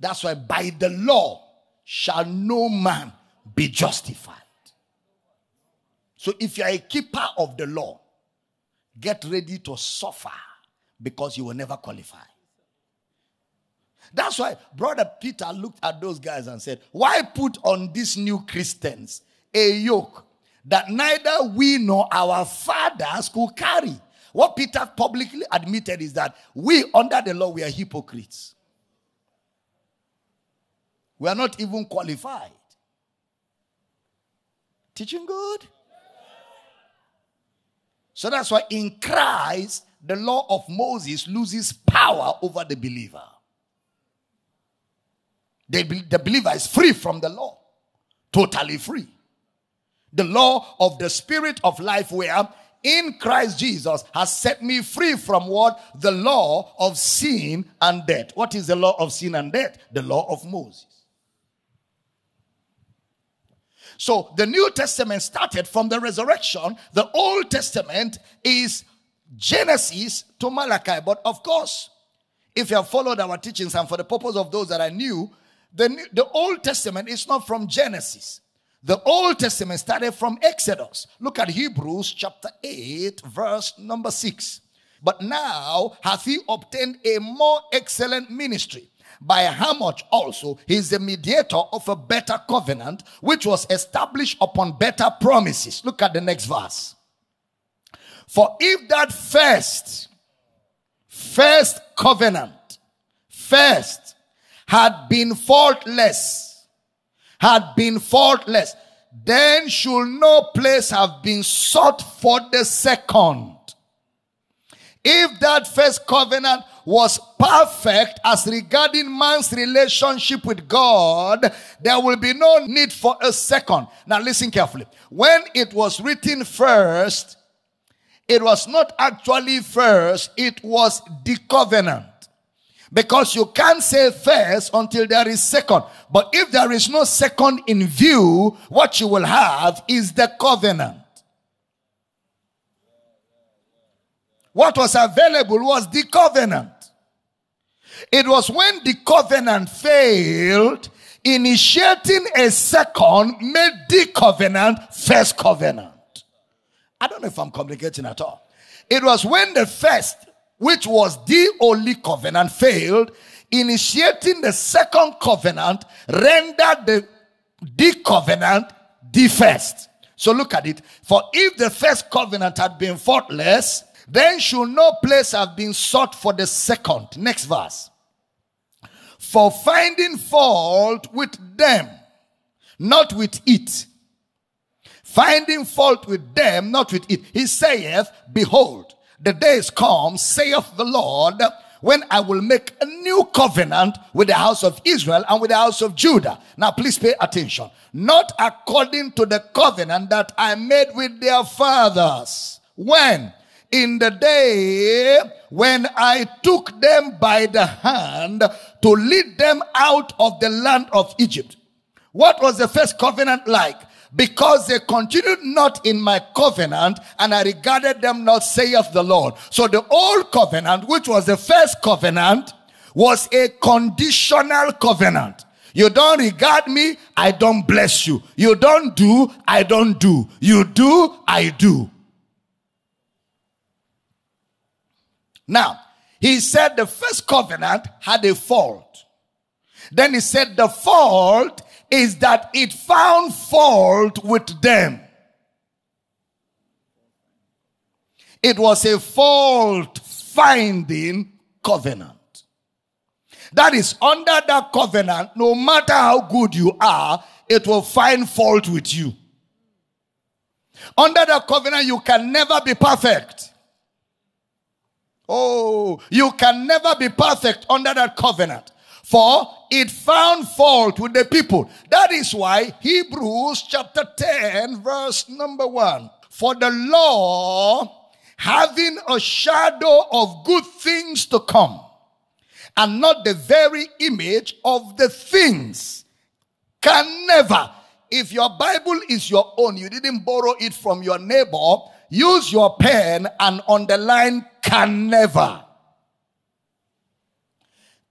That's why by the law shall no man be justified. So if you are a keeper of the law, get ready to suffer because you will never qualify. That's why Brother Peter looked at those guys and said, Why put on these new Christians a yoke that neither we nor our fathers could carry? What Peter publicly admitted is that we, under the law, we are hypocrites. We are not even qualified. Teaching good? So that's why in Christ, the law of Moses loses power over the believer. The, the believer is free from the law, totally free. The law of the spirit of life, where in Christ Jesus has set me free from what? The law of sin and death. What is the law of sin and death? The law of Moses. So the New Testament started from the resurrection. The Old Testament is Genesis to Malachi. But of course, if you have followed our teachings and for the purpose of those that are new, the, the Old Testament is not from Genesis. The Old Testament started from Exodus. Look at Hebrews chapter 8, verse number 6. But now hath he obtained a more excellent ministry, by how much also he is the mediator of a better covenant, which was established upon better promises. Look at the next verse. For if that first, first covenant, first had been faultless, had been faultless, then should no place have been sought for the second. If that first covenant was perfect as regarding man's relationship with God, there will be no need for a second. Now listen carefully. When it was written first, it was not actually first, it was the covenant. Because you can't say first until there is second. But if there is no second in view, what you will have is the covenant. What was available was the covenant. It was when the covenant failed, initiating a second made the covenant first covenant. I don't know if I'm communicating at all. It was when the first which was the only covenant, failed, initiating the second covenant rendered the, the covenant the first. So look at it. For if the first covenant had been faultless, then should no place have been sought for the second. Next verse. For finding fault with them, not with it. Finding fault with them, not with it. He saith, Behold, the days come, saith the Lord, when I will make a new covenant with the house of Israel and with the house of Judah. Now, please pay attention. Not according to the covenant that I made with their fathers. When? In the day when I took them by the hand to lead them out of the land of Egypt. What was the first covenant like? because they continued not in my covenant and I regarded them not, saith the Lord. So the old covenant, which was the first covenant, was a conditional covenant. You don't regard me, I don't bless you. You don't do, I don't do. You do, I do. Now, he said the first covenant had a fault. Then he said the fault is that it found fault with them. It was a fault finding covenant. That is, under that covenant, no matter how good you are, it will find fault with you. Under that covenant, you can never be perfect. Oh, you can never be perfect under that covenant for it found fault with the people. That is why Hebrews chapter 10 verse number 1. For the law having a shadow of good things to come and not the very image of the things can never if your bible is your own you didn't borrow it from your neighbor use your pen and underline can never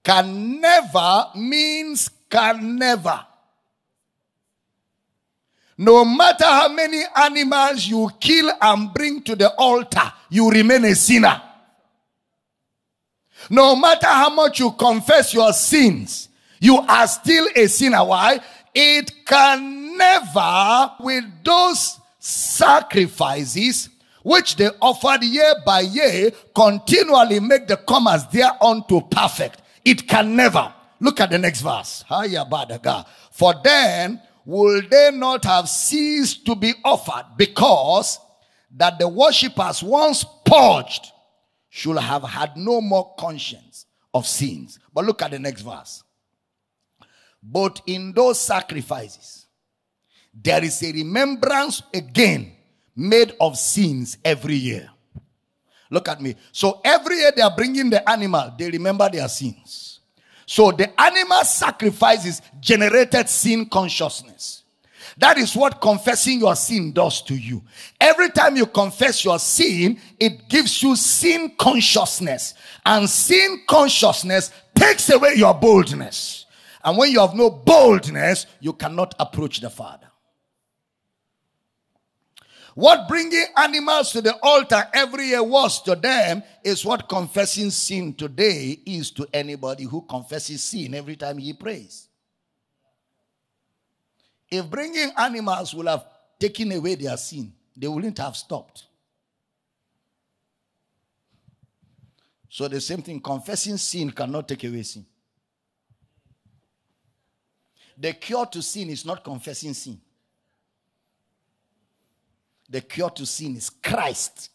can never means can never. No matter how many animals you kill and bring to the altar, you remain a sinner. No matter how much you confess your sins, you are still a sinner. Why? It can never, with those sacrifices which they offered year by year, continually make the comers thereunto perfect. It can never. Look at the next verse. For then will they not have ceased to be offered because that the worshippers once purged should have had no more conscience of sins. But look at the next verse. But in those sacrifices, there is a remembrance again made of sins every year. Look at me. So every year they are bringing the animal, they remember their sins. So the animal sacrifices generated sin consciousness. That is what confessing your sin does to you. Every time you confess your sin, it gives you sin consciousness. And sin consciousness takes away your boldness. And when you have no boldness, you cannot approach the Father. What bringing animals to the altar every year was to them is what confessing sin today is to anybody who confesses sin every time he prays. If bringing animals would have taken away their sin, they wouldn't have stopped. So the same thing, confessing sin cannot take away sin. The cure to sin is not confessing sin. The cure to sin is Christ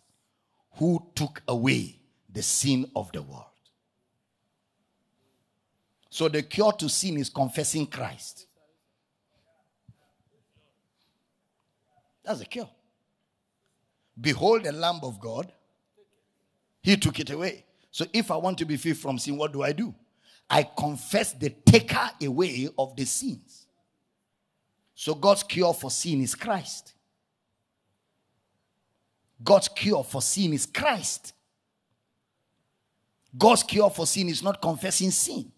who took away the sin of the world. So the cure to sin is confessing Christ. That's the cure. Behold the Lamb of God. He took it away. So if I want to be free from sin, what do I do? I confess the taker away of the sins. So God's cure for sin is Christ. God's cure for sin is Christ. God's cure for sin is not confessing sin.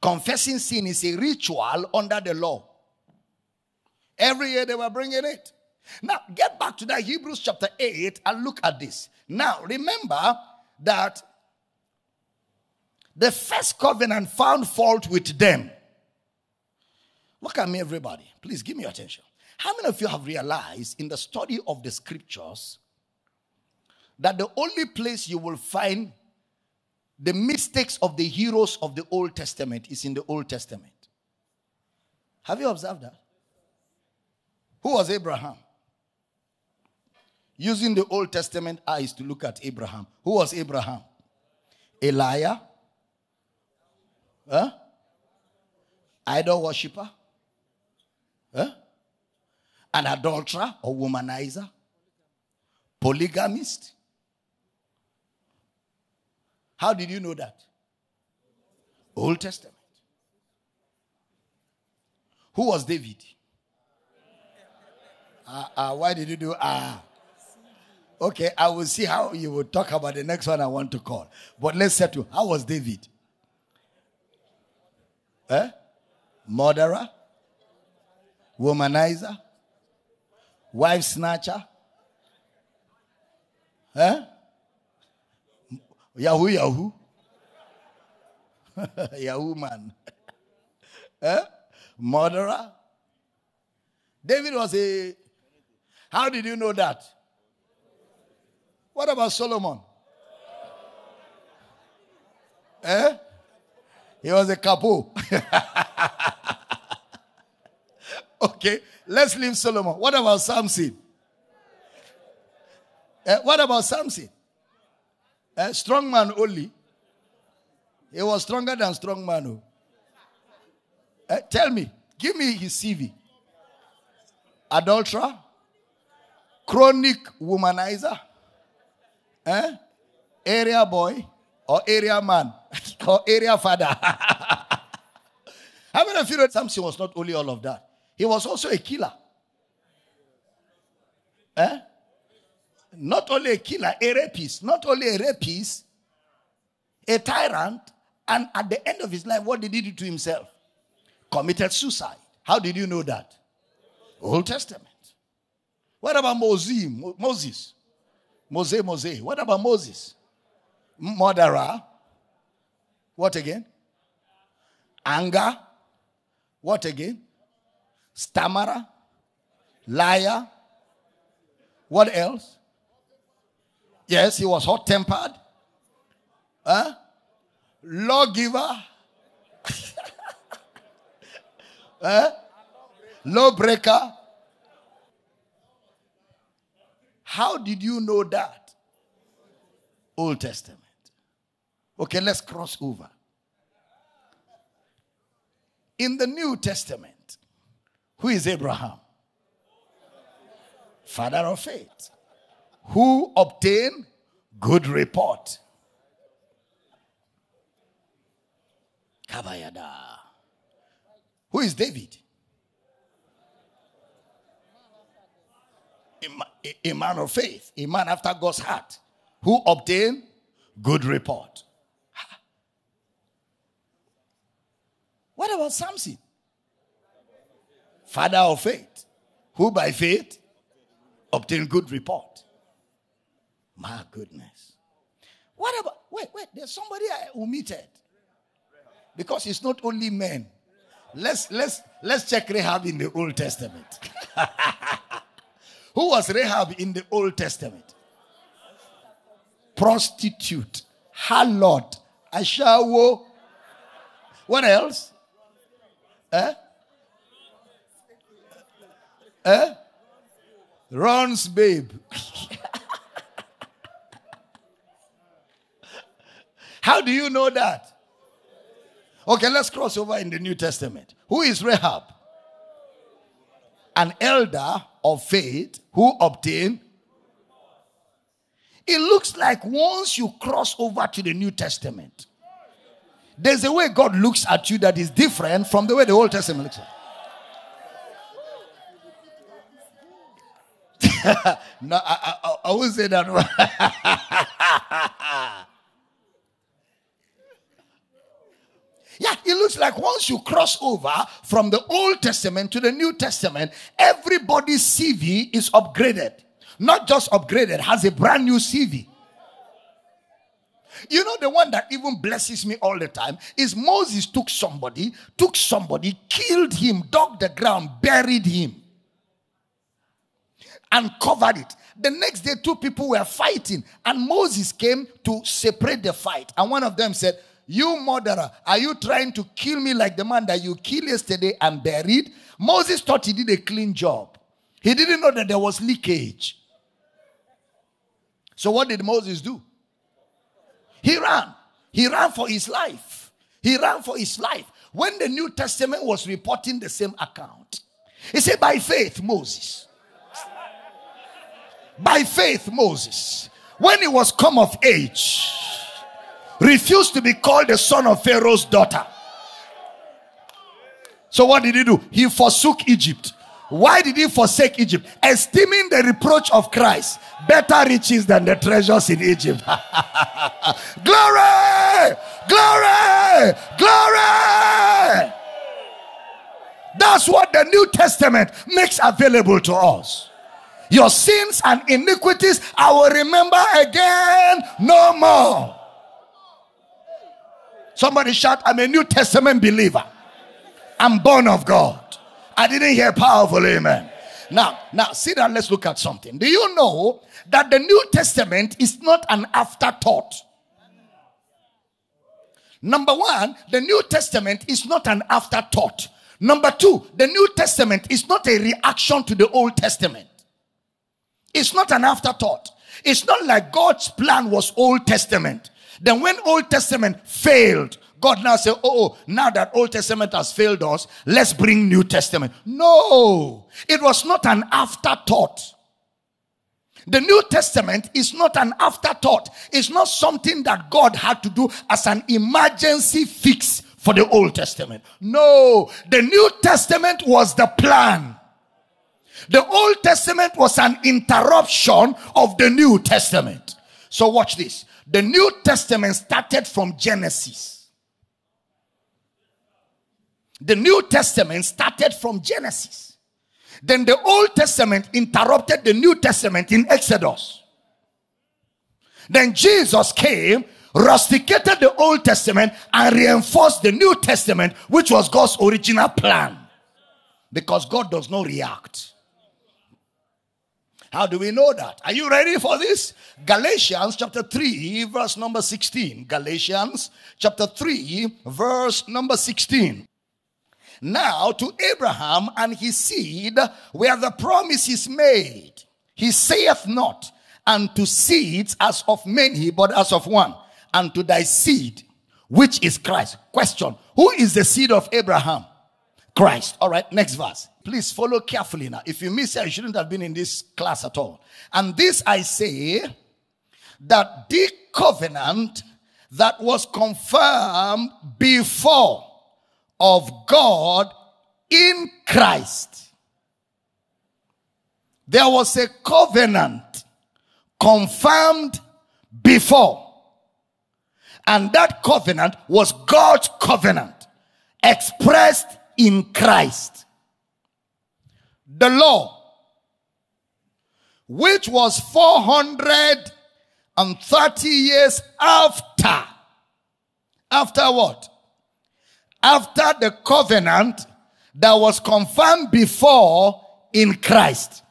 Confessing sin is a ritual under the law. Every year they were bringing it. Now, get back to that Hebrews chapter 8 and look at this. Now, remember that the first covenant found fault with them. Look at me, everybody. Please give me your attention. How many of you have realized in the study of the scriptures that the only place you will find the mistakes of the heroes of the Old Testament is in the Old Testament? Have you observed that? Who was Abraham? Using the Old Testament eyes to look at Abraham. Who was Abraham? Elijah? Huh? Idol worshiper? Huh? An adulterer or womanizer? Polygamist? How did you know that? Old Testament. Who was David? Uh, uh, why did you do ah? Uh, okay, I will see how you will talk about the next one I want to call. But let's settle. How was David? Eh? Murderer? Womanizer? Wife snatcher? Eh? Yahoo, Yahoo. Yahoo man. eh? Murderer. David was a. How did you know that? What about Solomon? Eh? He was a capo. okay, let's leave Solomon. What about Samson? Eh? What about Samson? A strong man only. He was stronger than strong man. Oh. Uh, tell me, give me his CV. Adulterer, chronic womanizer, eh? area boy, or area man, or area father. How many of you know Samson was not only all of that? He was also a killer. Eh? Not only a killer, a rapist, not only a rapist, a tyrant, and at the end of his life, what did he do to himself? Committed suicide. How did you know that? Old Testament. What about Moses? Moses. Moses, Moses. What about Moses? Murderer. What again? Anger. What again? Stammerer. Liar. What else? Yes, he was hot tempered. Huh? Lawgiver. huh? Lawbreaker. How did you know that? Old Testament. Okay, let's cross over. In the New Testament, who is Abraham? Father of faith. Who obtained good report. Kabayada. Who is David? A, a, man of faith, a man after God's heart, who obtained good report. What about Samson? Father of faith, who by faith obtained good report. My goodness. What about, wait, wait, there's somebody I omitted. Because it's not only men. Let's, let's, let's check Rahab in the Old Testament. Who was Rahab in the Old Testament? Prostitute, harlot, ashawo. What else? Eh? Eh? Ron's babe. How do you know that? Okay, let's cross over in the New Testament. Who is Rahab? An elder of faith who obtained. It looks like once you cross over to the New Testament, there's a way God looks at you that is different from the way the Old Testament looks at you. no, I, I, I won't say that. yeah, it looks like once you cross over from the Old Testament to the New Testament, everybody's CV is upgraded. Not just upgraded, has a brand new CV. You know, the one that even blesses me all the time is Moses took somebody, took somebody, killed him, dug the ground, buried him and covered it. The next day, two people were fighting, and Moses came to separate the fight. And one of them said, You murderer, are you trying to kill me like the man that you killed yesterday and buried? Moses thought he did a clean job. He didn't know that there was leakage. So, what did Moses do? He ran. He ran for his life. He ran for his life. When the New Testament was reporting the same account, he said, By faith, Moses by faith, Moses, when he was come of age, refused to be called the son of Pharaoh's daughter. So what did he do? He forsook Egypt. Why did he forsake Egypt? Esteeming the reproach of Christ better riches than the treasures in Egypt. glory! Glory! Glory! That's what the New Testament makes available to us. Your sins and iniquities I will remember again no more. Somebody shout, I'm a New Testament believer. I'm born of God. I didn't hear powerful amen. Now, now see that. let's look at something. Do you know that the New Testament is not an afterthought? Number one, the New Testament is not an afterthought. Number two, the New Testament is not a reaction to the Old Testament. It's not an afterthought. It's not like God's plan was Old Testament. Then when Old Testament failed, God now said, oh, oh, now that Old Testament has failed us, let's bring New Testament. No, it was not an afterthought. The New Testament is not an afterthought. It's not something that God had to do as an emergency fix for the Old Testament. No, the New Testament was the plan. The Old Testament was an interruption of the New Testament. So watch this. The New Testament started from Genesis. The New Testament started from Genesis. Then the Old Testament interrupted the New Testament in Exodus. Then Jesus came, rusticated the Old Testament, and reinforced the New Testament, which was God's original plan. Because God does not react. How do we know that? Are you ready for this? Galatians chapter 3, verse number 16. Galatians chapter 3, verse number 16. Now to Abraham and his seed, where the promise is made, he saith not, and to seeds as of many, but as of one, and to thy seed, which is Christ. Question Who is the seed of Abraham? Christ. All right, next verse. Please follow carefully now. If you miss it, you shouldn't have been in this class at all. And this I say that the covenant that was confirmed before of God in Christ. There was a covenant confirmed before. And that covenant was God's covenant expressed in Christ. The law, which was 430 years after. After what? After the covenant that was confirmed before in Christ.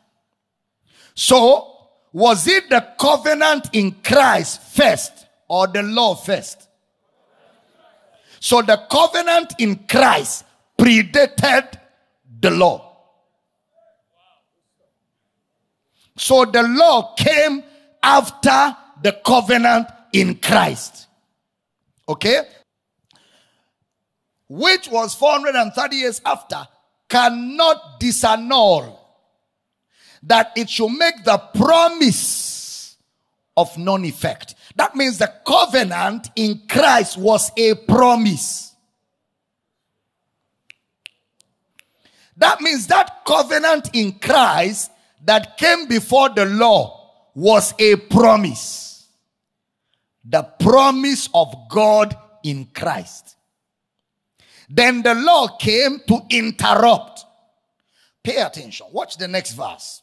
So, was it the covenant in Christ first or the law first? So the covenant in Christ predated the law. So the law came after the covenant in Christ. Okay? Which was 430 years after, cannot disannul that it should make the promise of non effect. That means the covenant in Christ was a promise. That means that covenant in Christ that came before the law was a promise. The promise of God in Christ. Then the law came to interrupt. Pay attention. Watch the next verse.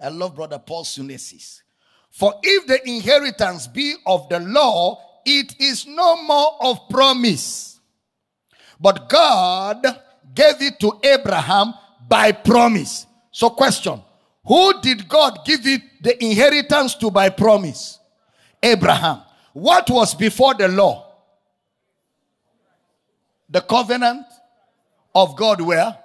I love Brother Paul Sunesis. For if the inheritance be of the law, it is no more of promise. But God gave it to Abraham by promise. So, question Who did God give it the inheritance to by promise? Abraham. What was before the law? The covenant of God where?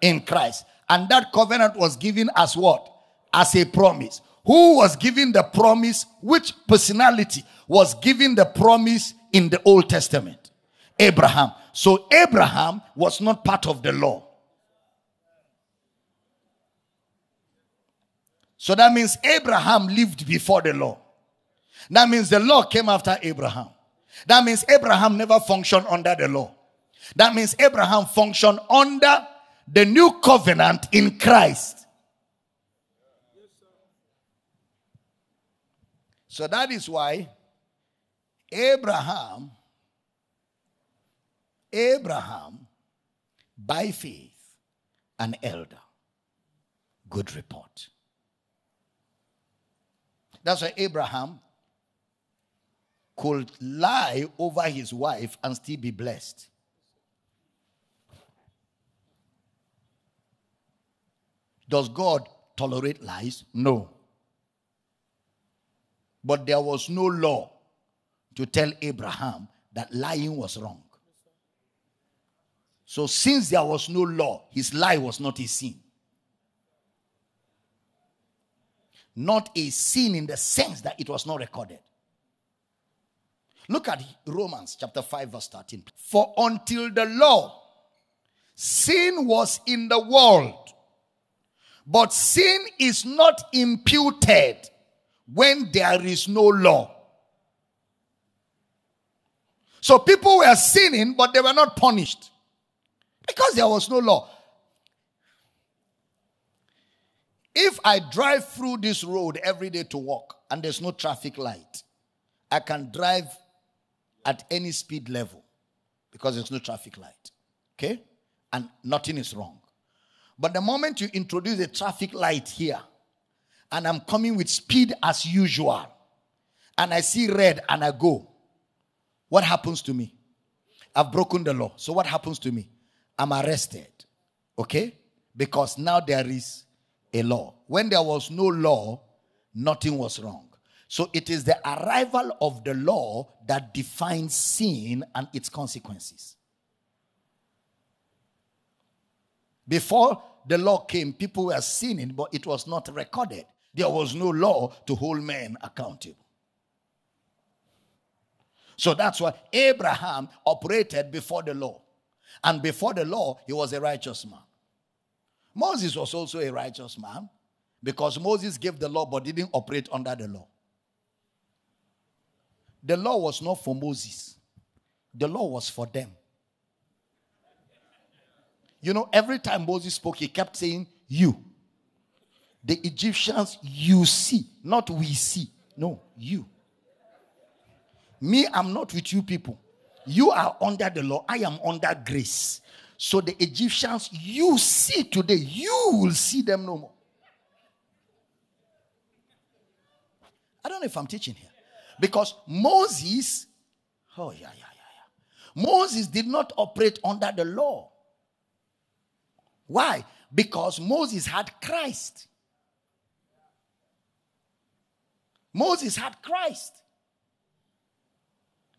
In Christ. And that covenant was given as what? As a promise. Who was given the promise? Which personality was given the promise in the Old Testament? Abraham. So Abraham was not part of the law. So that means Abraham lived before the law. That means the law came after Abraham. That means Abraham never functioned under the law. That means Abraham functioned under the new covenant in Christ. So that is why Abraham, Abraham, by faith, an elder. Good report. That's why Abraham could lie over his wife and still be blessed. Does God tolerate lies? No. But there was no law to tell Abraham that lying was wrong. So, since there was no law, his lie was not a sin. Not a sin in the sense that it was not recorded. Look at Romans chapter 5, verse 13. For until the law, sin was in the world, but sin is not imputed when there is no law. So people were sinning, but they were not punished because there was no law. If I drive through this road every day to work and there's no traffic light, I can drive at any speed level because there's no traffic light. Okay? And nothing is wrong. But the moment you introduce a traffic light here, and I'm coming with speed as usual, and I see red and I go, what happens to me? I've broken the law. So what happens to me? I'm arrested. Okay? Because now there is a law. When there was no law, nothing was wrong. So it is the arrival of the law that defines sin and its consequences. Before the law came, people were sinning, but it was not recorded. There was no law to hold men accountable. So that's why Abraham operated before the law. And before the law, he was a righteous man. Moses was also a righteous man because Moses gave the law but didn't operate under the law. The law was not for Moses, the law was for them. You know, every time Moses spoke, he kept saying, You. The Egyptians, you see, not we see. No, you. Me, I'm not with you people. You are under the law, I am under grace. So the Egyptians you see today, you will see them no more. I don't know if I'm teaching here. Because Moses, oh, yeah, yeah, yeah, yeah. Moses did not operate under the law. Why? Because Moses had Christ. Moses had Christ.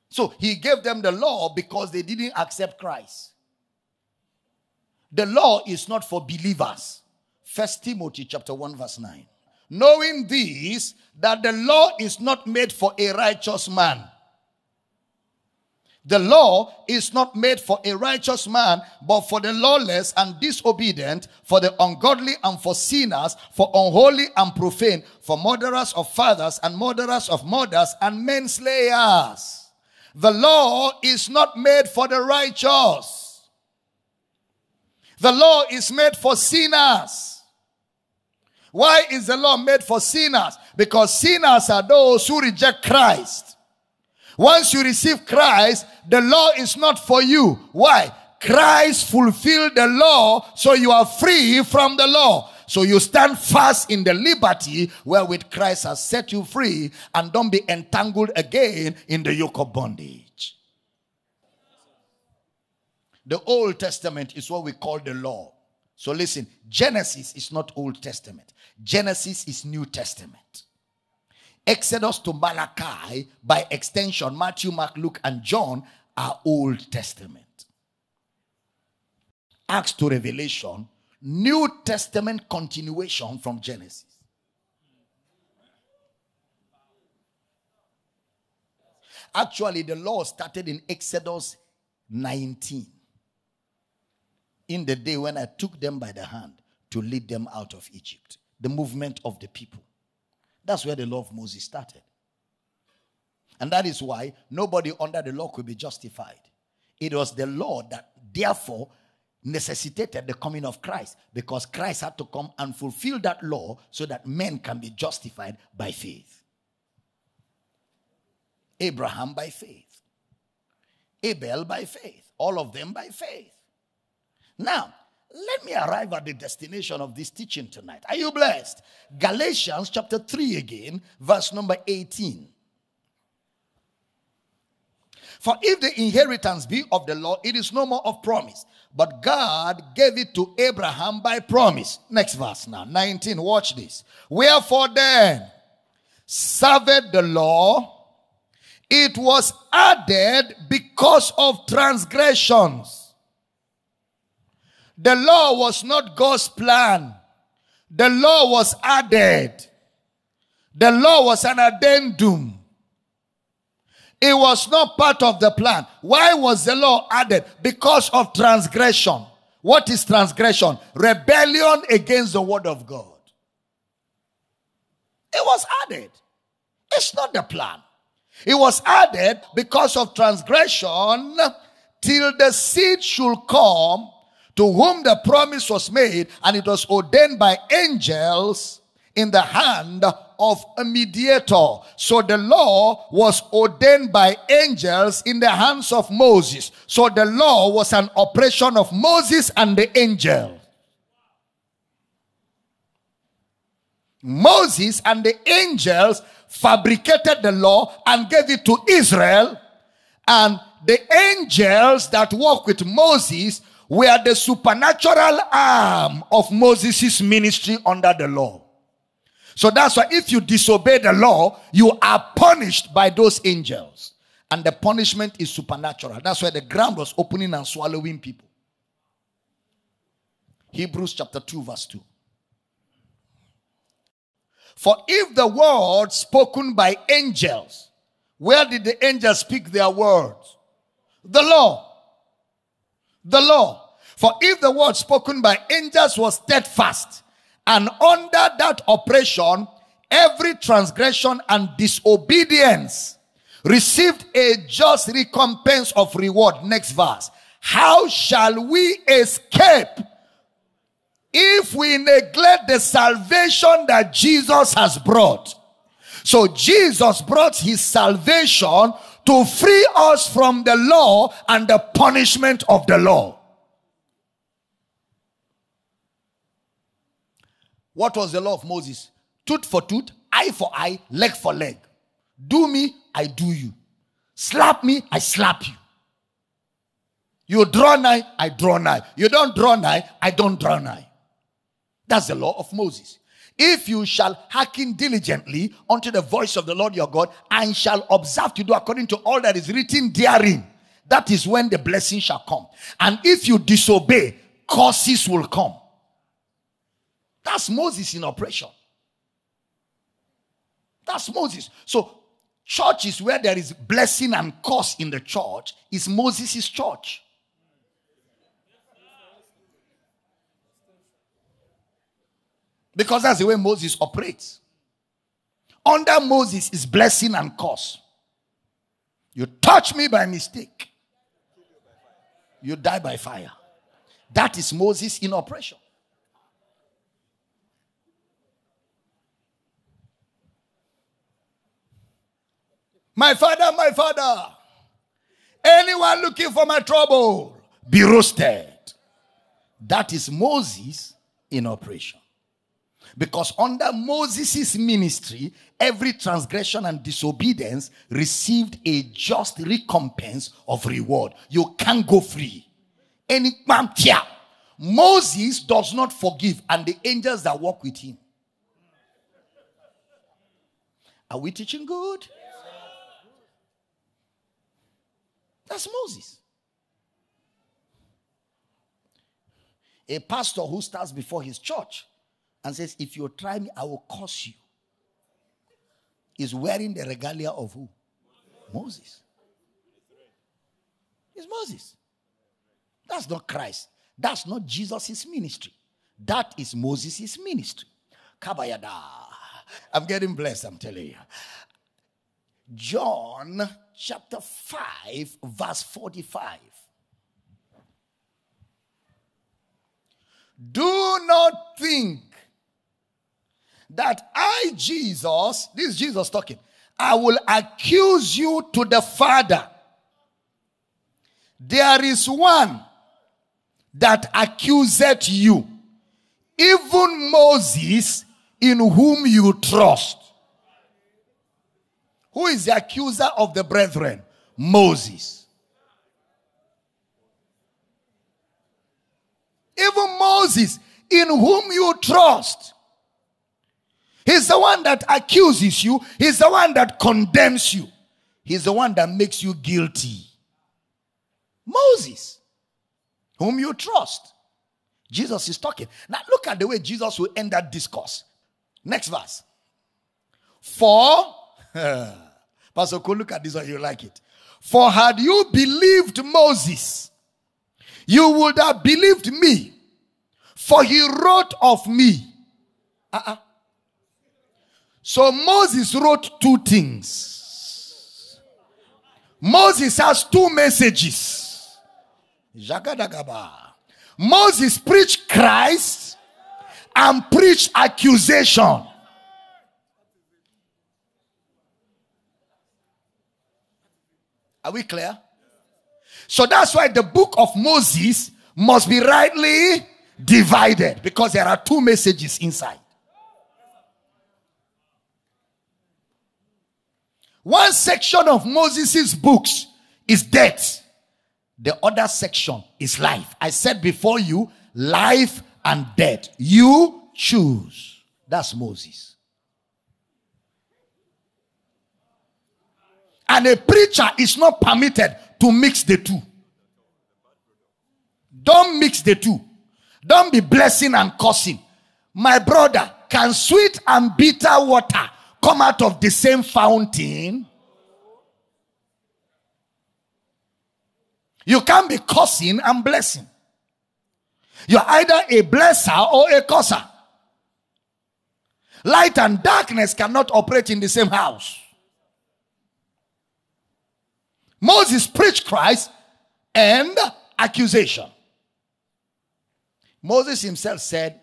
So he gave them the law because they didn't accept Christ. The law is not for believers. First Timothy chapter 1 verse 9. Knowing this that the law is not made for a righteous man the law is not made for a righteous man, but for the lawless and disobedient, for the ungodly and for sinners, for unholy and profane, for murderers of fathers and murderers of mothers and menslayers. The law is not made for the righteous. The law is made for sinners. Why is the law made for sinners? Because sinners are those who reject Christ. Once you receive Christ, the law is not for you. Why? Christ fulfilled the law, so you are free from the law. So you stand fast in the liberty wherewith Christ has set you free and don't be entangled again in the yoke of bondage. The Old Testament is what we call the law. So listen, Genesis is not Old Testament. Genesis is New Testament. Exodus to Malachi, by extension, Matthew, Mark, Luke, and John are Old Testament. Acts to Revelation, New Testament continuation from Genesis. Actually, the law started in Exodus 19. In the day when I took them by the hand to lead them out of Egypt, the movement of the people. That's where the law of Moses started. And that is why nobody under the law could be justified. It was the law that therefore necessitated the coming of Christ because Christ had to come and fulfill that law so that men can be justified by faith. Abraham by faith, Abel by faith, all of them by faith. Now, let me arrive at the destination of this teaching tonight. Are you blessed? Galatians chapter 3 again, verse number 18. For if the inheritance be of the law, it is no more of promise. But God gave it to Abraham by promise. Next verse now, 19. Watch this. Wherefore then, served the law, it was added because of transgressions. The law was not God's plan. The law was added. The law was an addendum. It was not part of the plan. Why was the law added? Because of transgression. What is transgression? Rebellion against the word of God. It was added. It's not the plan. It was added because of transgression till the seed should come to whom the promise was made, and it was ordained by angels in the hand of a mediator. So the law was ordained by angels in the hands of Moses. So the law was an operation of Moses and the angel. Moses and the angels fabricated the law and gave it to Israel. And the angels that work with Moses were the supernatural arm of Moses' ministry under the law. So that's why if you disobey the law, you are punished by those angels. And the punishment is supernatural. That's why the ground was opening and swallowing people. Hebrews chapter 2, verse 2. For if the word spoken by angels, where did the angels speak their words? The law. The law. For if the word spoken by angels was steadfast, and under that operation, every transgression and disobedience received a just recompense of reward. Next verse. How shall we escape if we neglect the salvation that Jesus has brought. So Jesus brought his salvation to free us from the law and the punishment of the law. What was the law of Moses? Tooth for tooth, eye for eye, leg for leg. Do me, I do you. Slap me, I slap you. You draw nigh, I draw nigh. You don't draw nigh, I don't draw nigh. That's the law of Moses. If you shall hearken diligently unto the voice of the Lord your God and shall observe to do according to all that is written therein, that is when the blessing shall come. And if you disobey, curses will come. That's Moses in operation. That's Moses. So, churches where there is blessing and curse in the church is Moses' church. Because that's the way Moses operates. Under Moses is blessing and curse. You touch me by mistake, you die by fire. That is Moses in operation. My father, my father, anyone looking for my trouble, be roasted. That is Moses in operation. Because under Moses' ministry, every transgression and disobedience received a just recompense of reward. You can't go free. Any Moses does not forgive, and the angels that walk with him. Are we teaching good? That's Moses. A pastor who starts before his church and says, If you try me, I will curse you. Is wearing the regalia of who? Moses. It's Moses. That's not Christ. That's not Jesus' ministry. That is Moses' ministry. Kabayada. I'm getting blessed, I'm telling you. John chapter 5, verse 45. Do not think that I, Jesus, this is Jesus talking, I will accuse you to the Father. There is one that accuseth you, even Moses, in whom you trust. Who is the accuser of the brethren? Moses. Even Moses, in whom you trust. He's the one that accuses you. He's the one that condemns you. He's the one that makes you guilty. Moses, whom you trust. Jesus is talking. Now look at the way Jesus will end that discourse. Next verse. For, Pastor Cole, look at this one, you like it. For had you believed Moses, you would have believed me, for he wrote of me. Uh-uh. So Moses wrote two things. Moses has two messages. Moses preached Christ and preached accusation. Are we clear? So that's why the book of Moses must be rightly divided because there are two messages inside. One section of Moses' books is death. The other section is life. I said before you, life and death. You choose. That's Moses. And a preacher is not permitted to mix the two. Don't mix the two. Don't be blessing and cursing. My brother, can sweet and bitter water come out of the same fountain? You can't be cursing and blessing. You're either a blesser or a curser. Light and darkness cannot operate in the same house. Moses preached Christ and accusation. Moses himself said,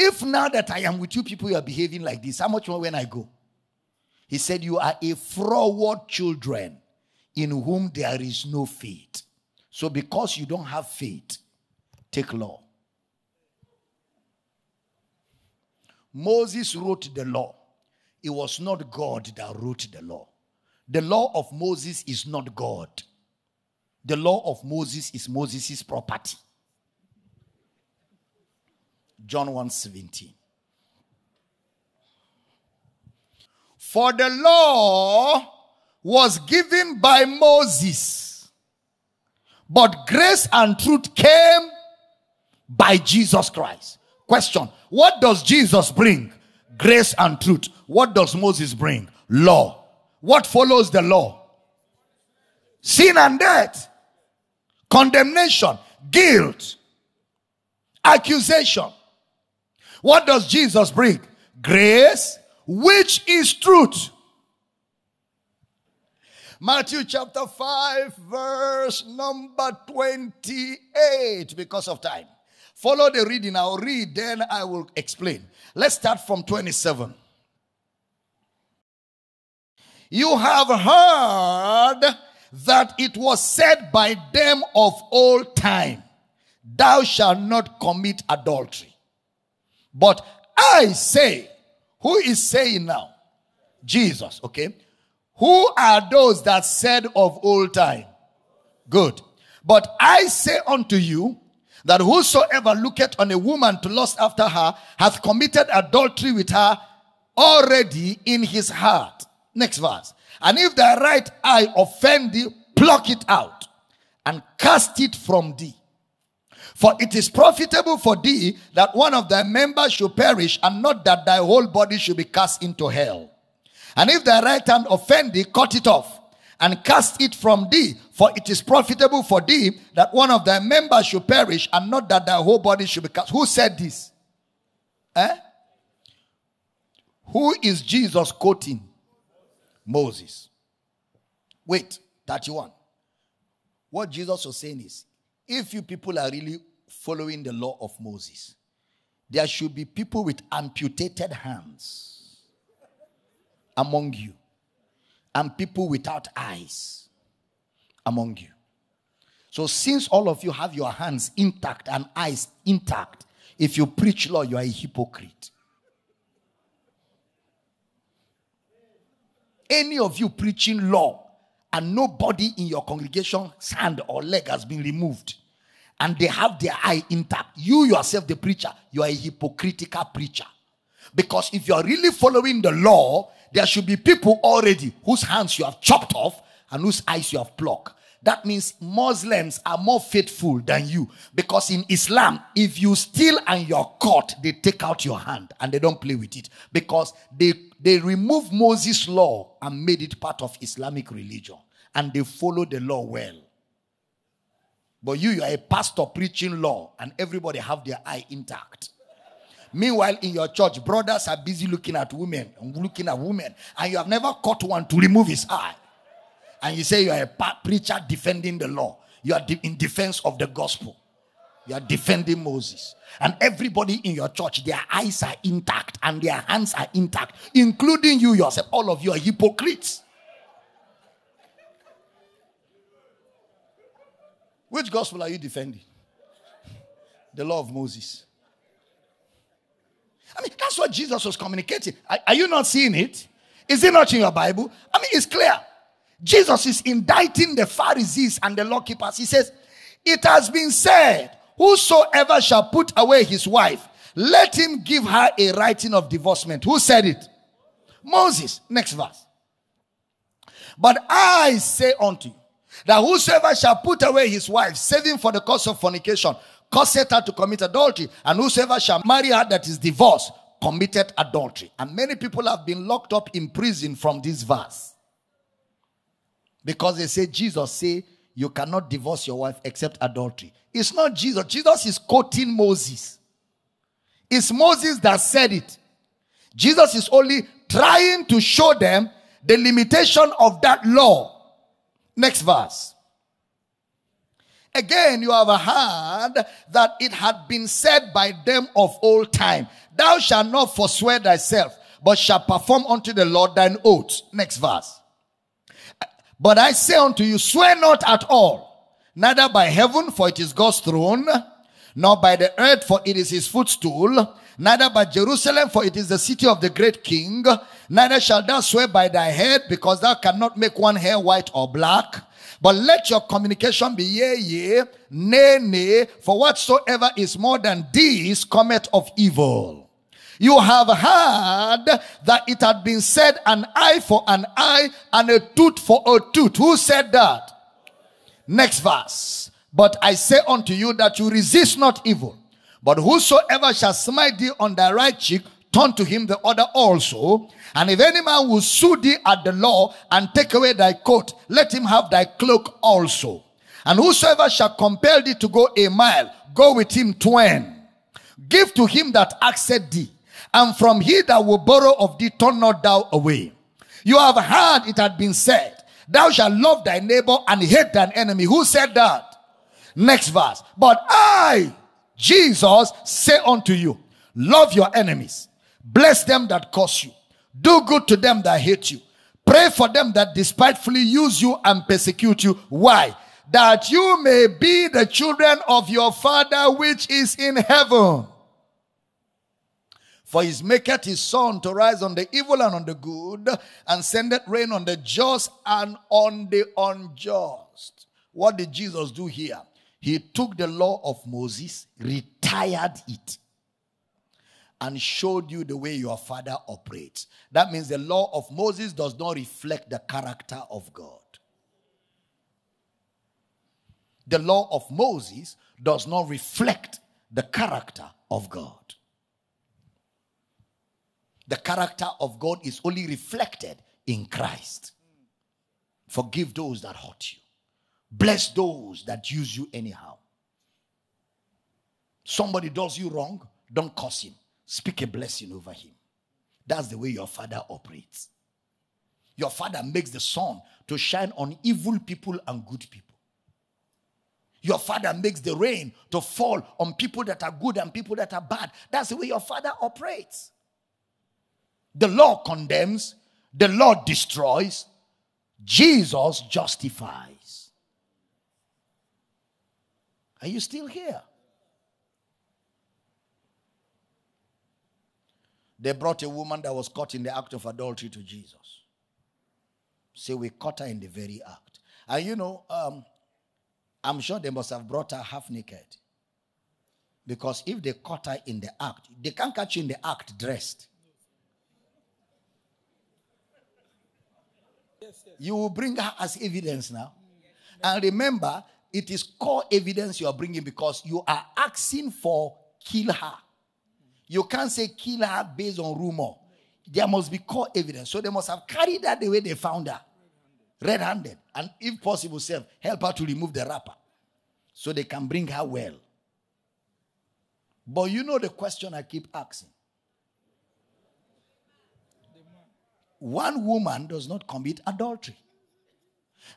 If now that I am with you people, you are behaving like this, how much more when I go? He said, You are a froward children in whom there is no faith. So because you don't have faith, take law. Moses wrote the law. It was not God that wrote the law. The law of Moses is not God. The law of Moses is Moses' property. John 1 17. For the law was given by Moses, but grace and truth came by Jesus Christ. Question What does Jesus bring? Grace and truth. What does Moses bring? Law. What follows the law? Sin and death, condemnation, guilt, accusation. What does Jesus bring? Grace, which is truth. Matthew chapter 5, verse number 28, because of time. Follow the reading. I'll read, then I will explain. Let's start from 27. You have heard that it was said by them of old time, Thou shalt not commit adultery. But I say, who is saying now? Jesus, okay? Who are those that said of old time? Good. But I say unto you that whosoever looketh on a woman to lust after her hath committed adultery with her already in his heart. Next verse. And if thy right eye offend thee, pluck it out and cast it from thee. For it is profitable for thee that one of thy members should perish, and not that thy whole body should be cast into hell. And if thy right hand offend thee, cut it off and cast it from thee. For it is profitable for thee that one of thy members should perish, and not that thy whole body should be cast. Who said this? Eh? Who is Jesus quoting? Moses. Wait, 31. What Jesus was saying is if you people are really following the law of Moses, there should be people with amputated hands among you, and people without eyes among you. So, since all of you have your hands intact and eyes intact, if you preach law, you are a hypocrite. Any of you preaching law and nobody in your congregation's hand or leg has been removed and they have their eye intact, you yourself, the preacher, you are a hypocritical preacher. Because if you are really following the law, there should be people already whose hands you have chopped off and whose eyes you have plucked. That means Muslims are more faithful than you. Because in Islam, if you steal and you're caught, they take out your hand and they don't play with it. Because they, they remove Moses' law and made it part of Islamic religion. And they follow the law well. But you, you are a pastor preaching law, and everybody have their eye intact. Meanwhile, in your church, brothers are busy looking at women and looking at women, and you have never caught one to remove his eye and you say you are a preacher defending the law, you are in defense of the gospel. You are defending Moses. And everybody in your church, their eyes are intact and their hands are intact, including you yourself. All of you are hypocrites. Which gospel are you defending? The law of Moses. I mean, that's what Jesus was communicating. Are, are you not seeing it? Is it not in your Bible? I mean, it's clear. Jesus is indicting the Pharisees and the law keepers. He says, It has been said, Whosoever shall put away his wife, let him give her a writing of divorcement. Who said it? Moses. Next verse. But I say unto you, that whosoever shall put away his wife, saving for the cause of fornication, causeth her to commit adultery, and whosoever shall marry her that is divorced, committed adultery. And many people have been locked up in prison from this verse. Because they say, Jesus say, you cannot divorce your wife except adultery. It's not Jesus. Jesus is quoting Moses. It's Moses that said it. Jesus is only trying to show them the limitation of that law. Next verse. Again, you have heard that it had been said by them of old time, Thou shalt not forswear thyself, but shalt perform unto the Lord thine oath. Next verse. But I say unto you, swear not at all, neither by heaven, for it is God's throne, nor by the earth, for it is his footstool, neither by Jerusalem, for it is the city of the great king, neither shalt thou swear by thy head, because thou cannot make one hair white or black. But let your communication be yea, yea, nay, nay, for whatsoever is more than this cometh of evil. You have heard that it had been said an eye for an eye and a tooth for a tooth. Who said that? Next verse. But I say unto you that you resist not evil. But whosoever shall smite thee on thy right cheek, turn to him the other also. And if any man will sue thee at the law and take away thy coat, let him have thy cloak also. And whosoever shall compel thee to go a mile, go with him twain. Give to him that asketh thee and from he that will borrow of thee, turn not thou away. You have heard it had been said, Thou shalt love thy neighbor and hate thine enemy. Who said that? Next verse. But I, Jesus, say unto you, Love your enemies, bless them that curse you, do good to them that hate you, pray for them that despitefully use you and persecute you. Why? That you may be the children of your Father which is in heaven. For he maketh his sun to rise on the evil and on the good, and sendeth rain on the just and on the unjust. What did Jesus do here? He took the law of Moses, retired it, and showed you the way your father operates. That means the law of Moses does not reflect the character of God. The law of Moses does not reflect the character of God the character of God is only reflected in Christ. Forgive those that hurt you. Bless those that use you anyhow. Somebody does you wrong, don't curse him. Speak a blessing over him. That's the way your father operates. Your father makes the sun to shine on evil people and good people. Your father makes the rain to fall on people that are good and people that are bad. That's the way your father operates. The law condemns, the law destroys, Jesus justifies. Are you still here? They brought a woman that was caught in the act of adultery to Jesus. Say, we caught her in the very act. And you know, um, I'm sure they must have brought her half naked. Because if they caught her in the act, they can't catch you in the act dressed. You will bring her as evidence now. And remember, it is core evidence you are bringing because you are asking for kill her. You can't say kill her based on rumor. There must be core evidence. So they must have carried that the way they found her. Red handed. And if possible, self, help her to remove the wrapper. So they can bring her well. But you know the question I keep asking. one woman does not commit adultery.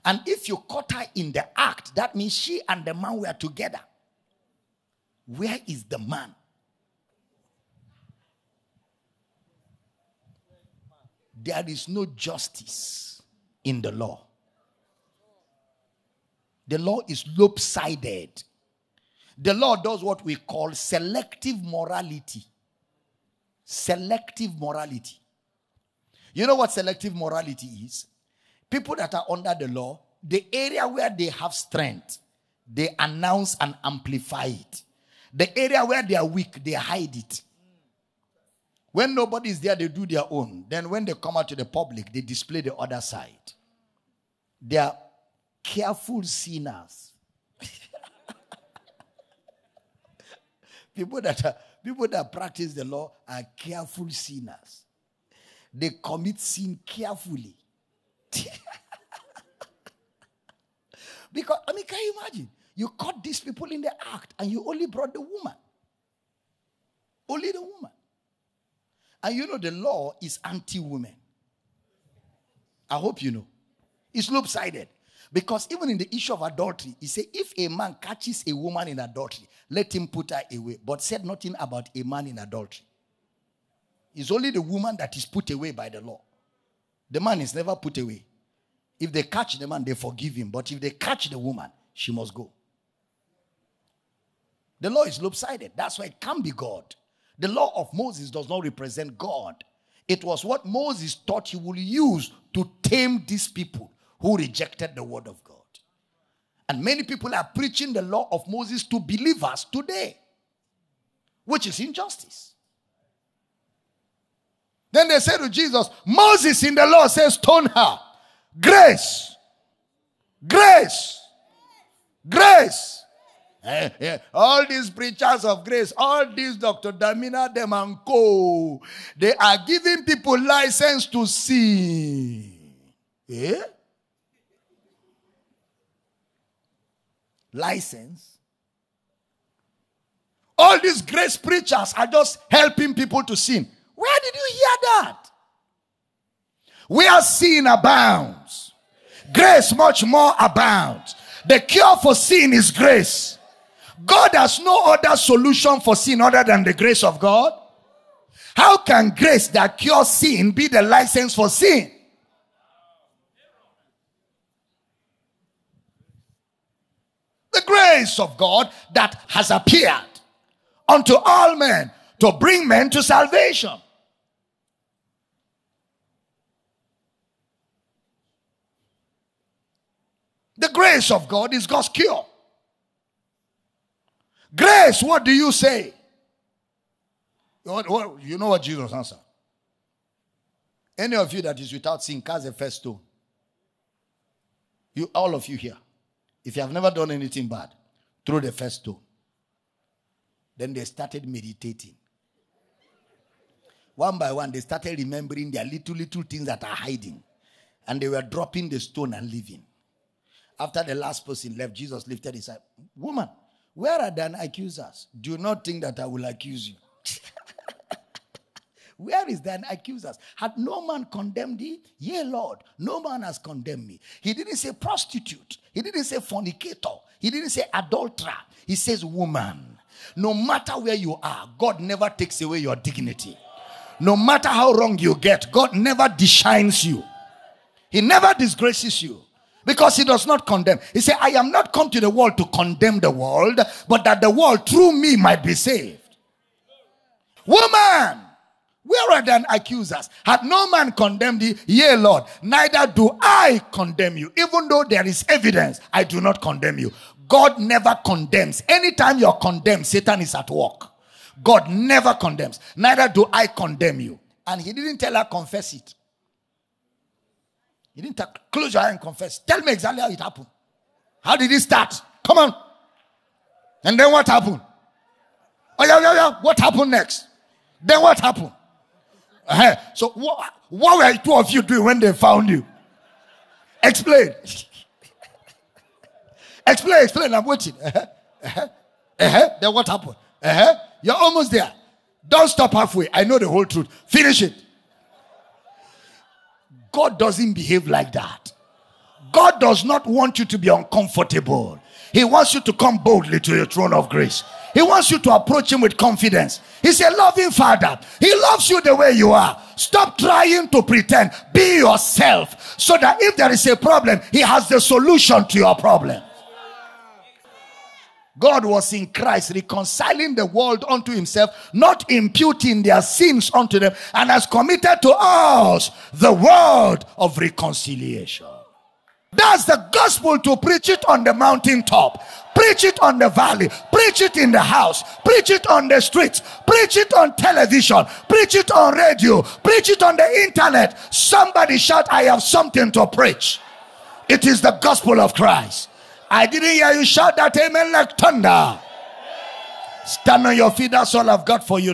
And if you caught her in the act, that means she and the man were together. Where is the man? There is no justice in the law. The law is lopsided. The law does what we call selective morality. Selective morality. You know what selective morality is? People that are under the law, the area where they have strength, they announce and amplify it. The area where they are weak, they hide it. When nobody is there, they do their own. Then when they come out to the public, they display the other side. They are careful sinners. people that are, people that practice the law are careful sinners. They commit sin carefully. because I mean, can you imagine? You caught these people in the act and you only brought the woman. Only the woman. And you know the law is anti-women. I hope you know. It's lopsided. Because even in the issue of adultery, he said, if a man catches a woman in adultery, let him put her away. But said nothing about a man in adultery. It's only the woman that is put away by the law. The man is never put away. If they catch the man, they forgive him. But if they catch the woman, she must go. The law is lopsided. That's why it can't be God. The law of Moses does not represent God. It was what Moses thought he would use to tame these people who rejected the word of God. And many people are preaching the law of Moses to believers today, which is injustice. Then they say to Jesus, Moses in the law says, stone her. Grace. Grace. Grace. Eh, eh, all these preachers of grace, all these Dr. Damina, co, they are giving people license to sin. Eh? License? All these grace preachers are just helping people to sin. Where did you hear that? Where sin abounds, grace much more abounds. The cure for sin is grace. God has no other solution for sin other than the grace of God. How can grace that cures sin be the license for sin? The grace of God that has appeared unto all men to bring men to salvation. The grace of God is God's cure. Grace, what do you say? What, what, you know what Jesus answered? Any of you that is without sin, cast the first stone. You, all of you here, if you have never done anything bad, throw the first stone. Then they started meditating. One by one, they started remembering their little, little things that are hiding. And they were dropping the stone and leaving. After the last person left, Jesus lifted his eye. Woman, where are thine accusers? Do not think that I will accuse you. Where is thine accusers? Had no man condemned thee? Yea, Lord, no man has condemned me. He didn't say prostitute. He didn't say fornicator. He didn't say adulterer. He says woman. No matter where you are, God never takes away your dignity. No matter how wrong you get, God never deshines you. He never disgraces you. Because he does not condemn. He said, I am not come to the world to condemn the world, but that the world through me might be saved. Woman, where are thine accusers? Had no man condemned thee? Yea, Lord, neither do I condemn you. Even though there is evidence, I do not condemn you. God never condemns. Anytime you're condemned, Satan is at work. God never condemns. Neither do I condemn you. And he didn't tell her confess it. He didn't close your eye and confess. Tell me exactly how it happened. How did it start? Come on. And then what happened? Oh, yeah, yeah, yeah. What happened next? Then what happened? Uh-huh. So, what, what were two of you doing when they found you? Explain. explain, explain. I'm waiting. Uh-huh. Uh-huh. Uh-huh. Then what happened? Uh-huh. You're almost there. Don't stop halfway. I know the whole truth. Finish it. God doesn't behave like that. God does not want you to be uncomfortable. He wants you to come boldly to your throne of grace. He wants you to approach him with confidence. He's a loving father. He loves you the way you are. Stop trying to pretend. Be yourself so that if there is a problem, he has the solution to your problem. God was in Christ, reconciling the world unto himself, not imputing their sins unto them, and has committed to us the word of reconciliation. That's the gospel to preach it on the mountaintop, preach it on the valley, preach it in the house, preach it on the streets, preach it on television, preach it on radio, preach it on the internet. Somebody shout, I have something to preach. It is the gospel of Christ. I didn't hear you shout that amen like thunder. Stand on your feet. That's all I've got for you.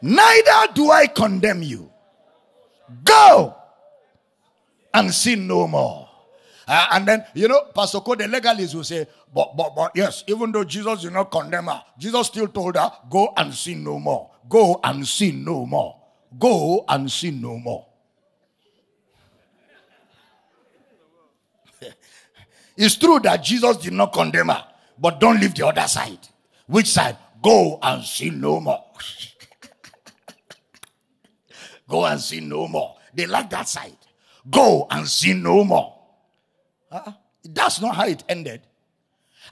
Neither do I condemn you. Go and sin no more. Uh, and then, you know, Pastor Code, the legalists will say, but, but, but, yes, even though Jesus did not condemn her, Jesus still told her, go and sin no more. Go and sin no more. Go and sin no more. It's true that Jesus did not condemn her, but don't leave the other side. Which side? Go and sin no more. Go and sin no more. They like that side. Go and sin no more. Uh, that's not how it ended.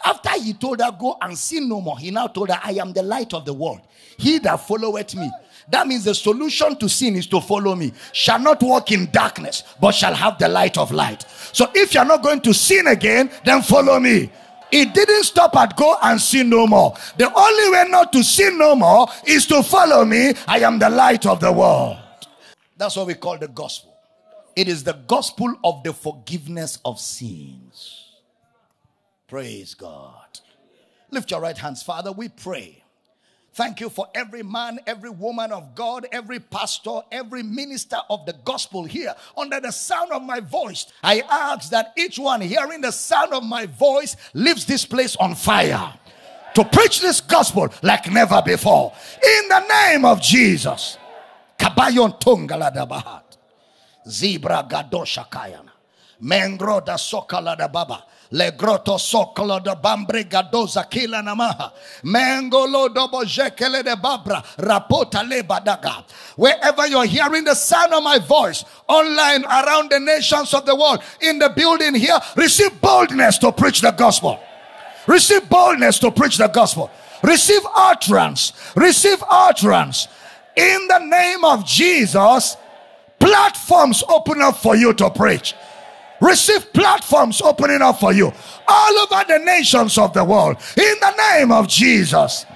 After he told her, Go and sin no more, he now told her, I am the light of the world. He that followeth me that means the solution to sin is to follow me. Shall not walk in darkness, but shall have the light of light. So if you're not going to sin again, then follow me. It didn't stop at go and sin no more. The only way not to sin no more is to follow me. I am the light of the world. That's what we call the gospel. It is the gospel of the forgiveness of sins. Praise God. Lift your right hands, Father. We pray Thank you for every man, every woman of God, every pastor, every minister of the gospel here under the sound of my voice. I ask that each one hearing the sound of my voice leaves this place on fire to preach this gospel like never before. In the name of Jesus. Kabayon Tungaladabahat. Zebra. Mengro da Sokala da Baba. Le groto socolo de bambre gadoza kila namaha. Mengolo dobo jekele de babra. Rapota le badaga. Wherever you're hearing the sound of my voice, online, around the nations of the world, in the building here, receive boldness to preach the gospel. Receive boldness to preach the gospel. Receive utterance. Receive utterance. In the name of Jesus, platforms open up for you to preach. Receive platforms opening up for you all over the nations of the world in the name of Jesus.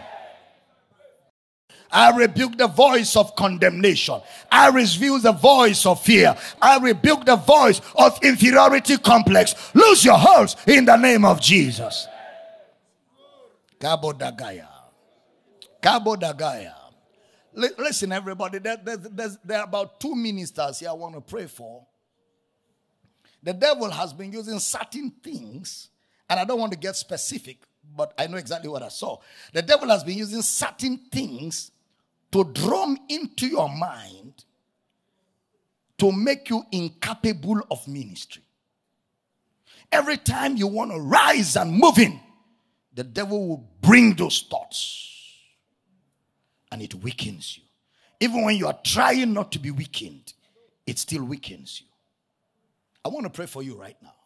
I rebuke the voice of condemnation. I rebuke the voice of fear. I rebuke the voice of inferiority complex. Lose your holds in the name of Jesus. Cabo Dagaya. Cabo. Listen, everybody, there, there, there are about two ministers here I want to pray for. The devil has been using certain things, and I don't want to get specific, but I know exactly what I saw. The devil has been using certain things to drum into your mind to make you incapable of ministry. Every time you want to rise and move in, the devil will bring those thoughts and it weakens you. Even when you are trying not to be weakened, it still weakens you. I want to pray for you right now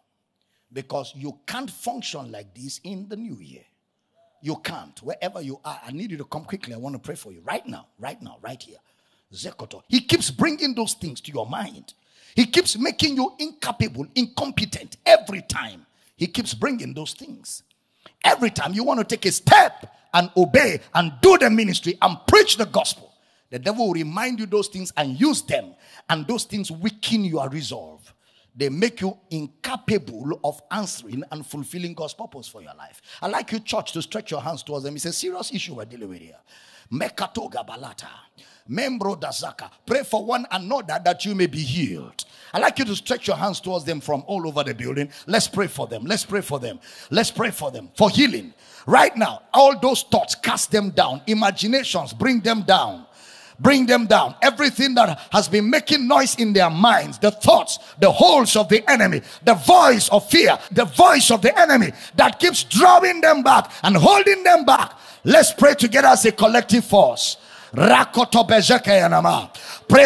because you can't function like this in the new year. You can't. Wherever you are, I need you to come quickly. I want to pray for you right now, right now, right here. Zekoto. He keeps bringing those things to your mind. He keeps making you incapable, incompetent every time. He keeps bringing those things. Every time you want to take a step and obey and do the ministry and preach the gospel, the devil will remind you those things and use them, and those things weaken your resolve they make you incapable of answering and fulfilling God's purpose for your life. I like you, church, to stretch your hands towards them. It's a serious issue we're dealing with here. Mekatoga balata. Membro dazaka. Pray for one another that you may be healed. I'd like you to stretch your hands towards them from all over the building. Let's pray for them. Let's pray for them. Let's pray for them for healing. Right now, all those thoughts, cast them down. Imaginations, bring them down bring them down. Everything that has been making noise in their minds, the thoughts, the holes of the enemy, the voice of fear, the voice of the enemy that keeps drawing them back and holding them back. Let's pray together as a collective force. Pray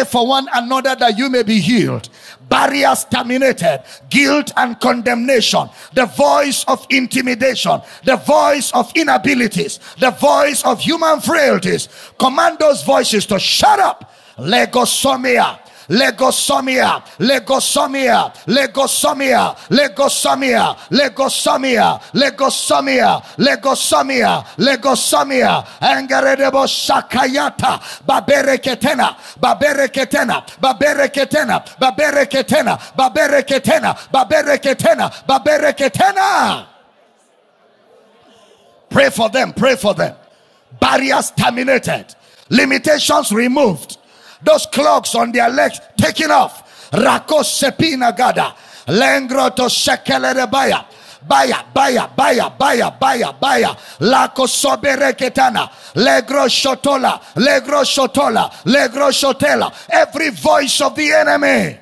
for one another that you may be healed. Barriers terminated, guilt and condemnation, the voice of intimidation, the voice of inabilities, the voice of human frailties. Command those voices to shut up. Legosomia Legosomia, legosomia, legosomia, legosomia, legosomia, legosomia, legosomia, legosomia, angerebo shakayata, babereketena, babereketena, babereketena, babereketena, babereketena, babereketena, babereketena. Pray for them, pray for them. Barriers terminated, limitations removed those clogs on their legs taken off. Rakos sepina gada. Lengro to shekelere baya. Baya, baya, baya, baya, baya. Lako sobereketana. Legro shotola. Legro shotola. Legro shotela. Every voice of the enemy.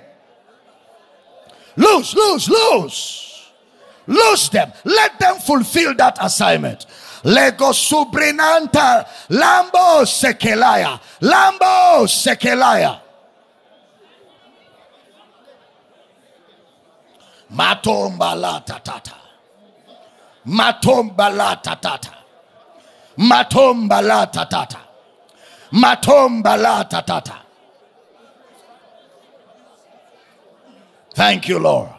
Lose, lose, lose. Lose them. Let them fulfill that assignment. Lego subrinanta. Lambo sekelaya. Lambo sekelaya. Matomba la tatata. Matomba la tatata. Matomba la tatata. Matomba la tatata. Thank you, Lord.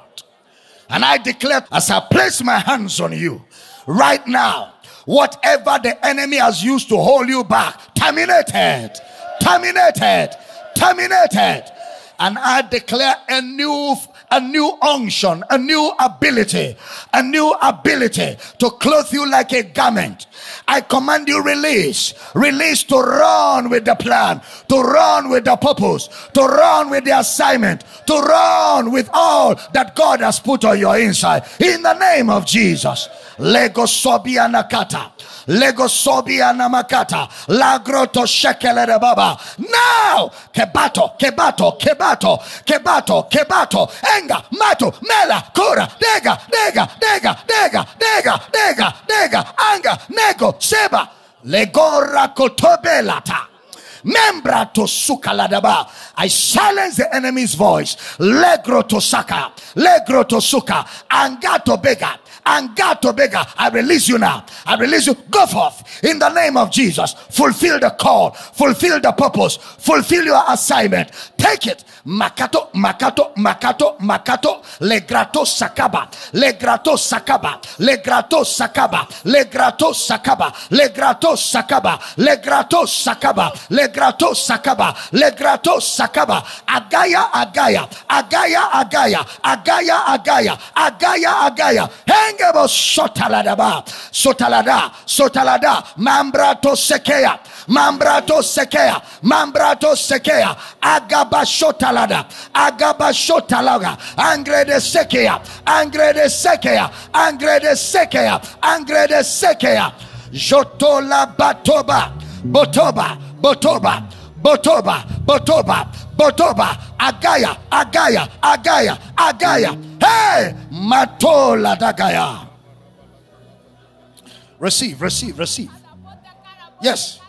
And I declare as I place my hands on you right now, Whatever the enemy has used to hold you back, terminated, terminated, terminated. And I declare a new a new unction, a new ability, a new ability to clothe you like a garment. I command you release, release to run with the plan, to run with the purpose, to run with the assignment, to run with all that God has put on your inside. In the name of Jesus. Lego Sobia Nakata. Lego Sobia Namakata. Lagroto Shekelere Baba. Now, Kebato, Kebato, Kebato, Kebato, Kebato, Enga, Mato, Mela, Kura, Dega, Dega, Dega, Dega, Dega, Dega, Dega, Anga, Nego, Seba, Legora Kotobelata. Membra to sukaladaba. I silence the enemy's voice. Legro to saka. Legro to suka. Angato bega and God to beggar. I release you now. I release you. Go forth. In the name of Jesus. Fulfill the call, fulfill the purpose, fulfill your assignment. Take it. Makato, Makato, Makato, Makato, Legrato Sakaba, Legrato Sakaba, Legrato Sakaba, Legrato Sakaba, Legrato Sakaba, Legrato Sakaba, Legrato Sakaba, Legrato Sakaba, Agaya, Agaya, Agaya, Agaya, Agaya, Agaya, Agaya, Agaya, Hengebo Sotaladaba, Sotalada, Sotalada, Mambrato Sekea, Mambrato Sekea, Mambrato Sekea, Agabashotalada, Agabashotalaga, Angre de Sekea, Angre de Sekea, Angre de Sekea, Angre de Sekea, Jotola Batoba, Botoba, Botoba, Botoba, Botoba, Botoba, Agaya, Agaya, Agaya, Agaya. Hey, Matola Dagaya. Receive, receive, receive. Yes.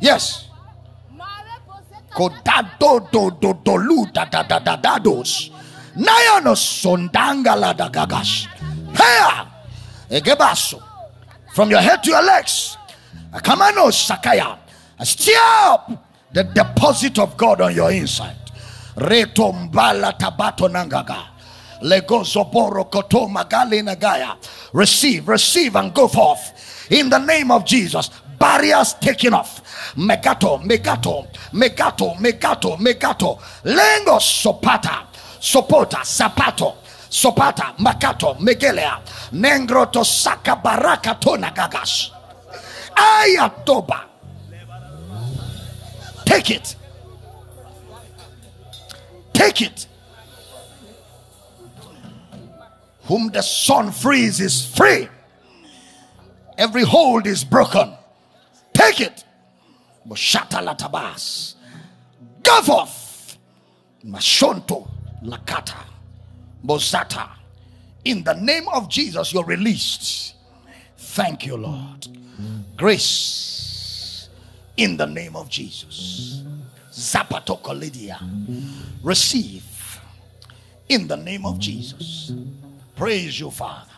Yes. Kodado do do do lu da da da da dos. Nayono sondanga la da gagash. Hey, ah, egebaso. From your head to your legs. Akamano sakaya. Stir up the deposit of God on your inside. Retombala tabato nangaga. Legozoboro koto magali nagaya. Receive, receive, and go forth. In the name of Jesus. Barriers taken off. Megato, megato, megato, megato, megato. Lengo sopata, sopota, sapato. Sopata, Makato, Megelea, Nengroto Saka Baraka Tona Gagas. Ayatoba. Take it. Take it. Whom the Son frees is free. Every hold is broken. Take it. Go forth. Mashonto lakata. Bozata. In the name of Jesus, you're released. Thank you, Lord. Grace, In the name of Jesus. Zapatoko Lydia. Receive. In the name of Jesus. Praise you, Father.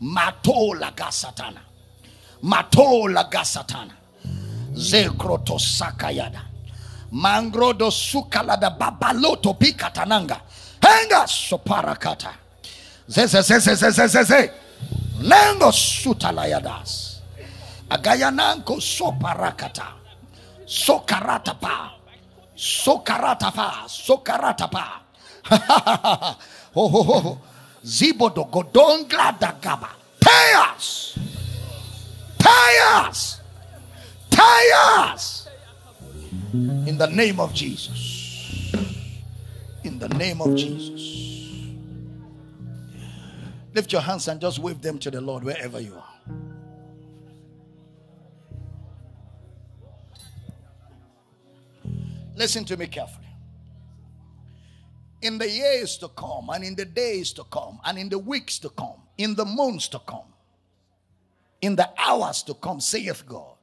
Matola gasatana. Matola gasatana. Zekroto sakayada. Mangrodo sukalada babaloto pikatananga. Henga soparakata. Zeze zeze zeze zeze. Lengo sutalayadas. Agayananko soparakata. Sokaratapa. Sokaratapa. Sokaratapa. oh, oh, oh. Zibodo godongla dagaba. Pay us. Pay us. Pay us. In the name of Jesus. In the name of Jesus. Lift your hands and just wave them to the Lord wherever you are. Listen to me carefully. In the years to come, and in the days to come, and in the weeks to come, in the months to come, in the hours to come, saith God,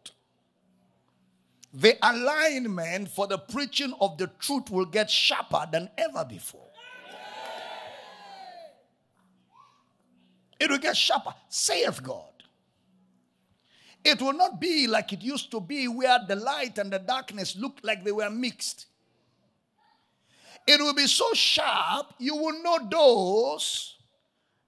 the alignment for the preaching of the truth will get sharper than ever before. It will get sharper, saith God. It will not be like it used to be, where the light and the darkness looked like they were mixed. It will be so sharp, you will know those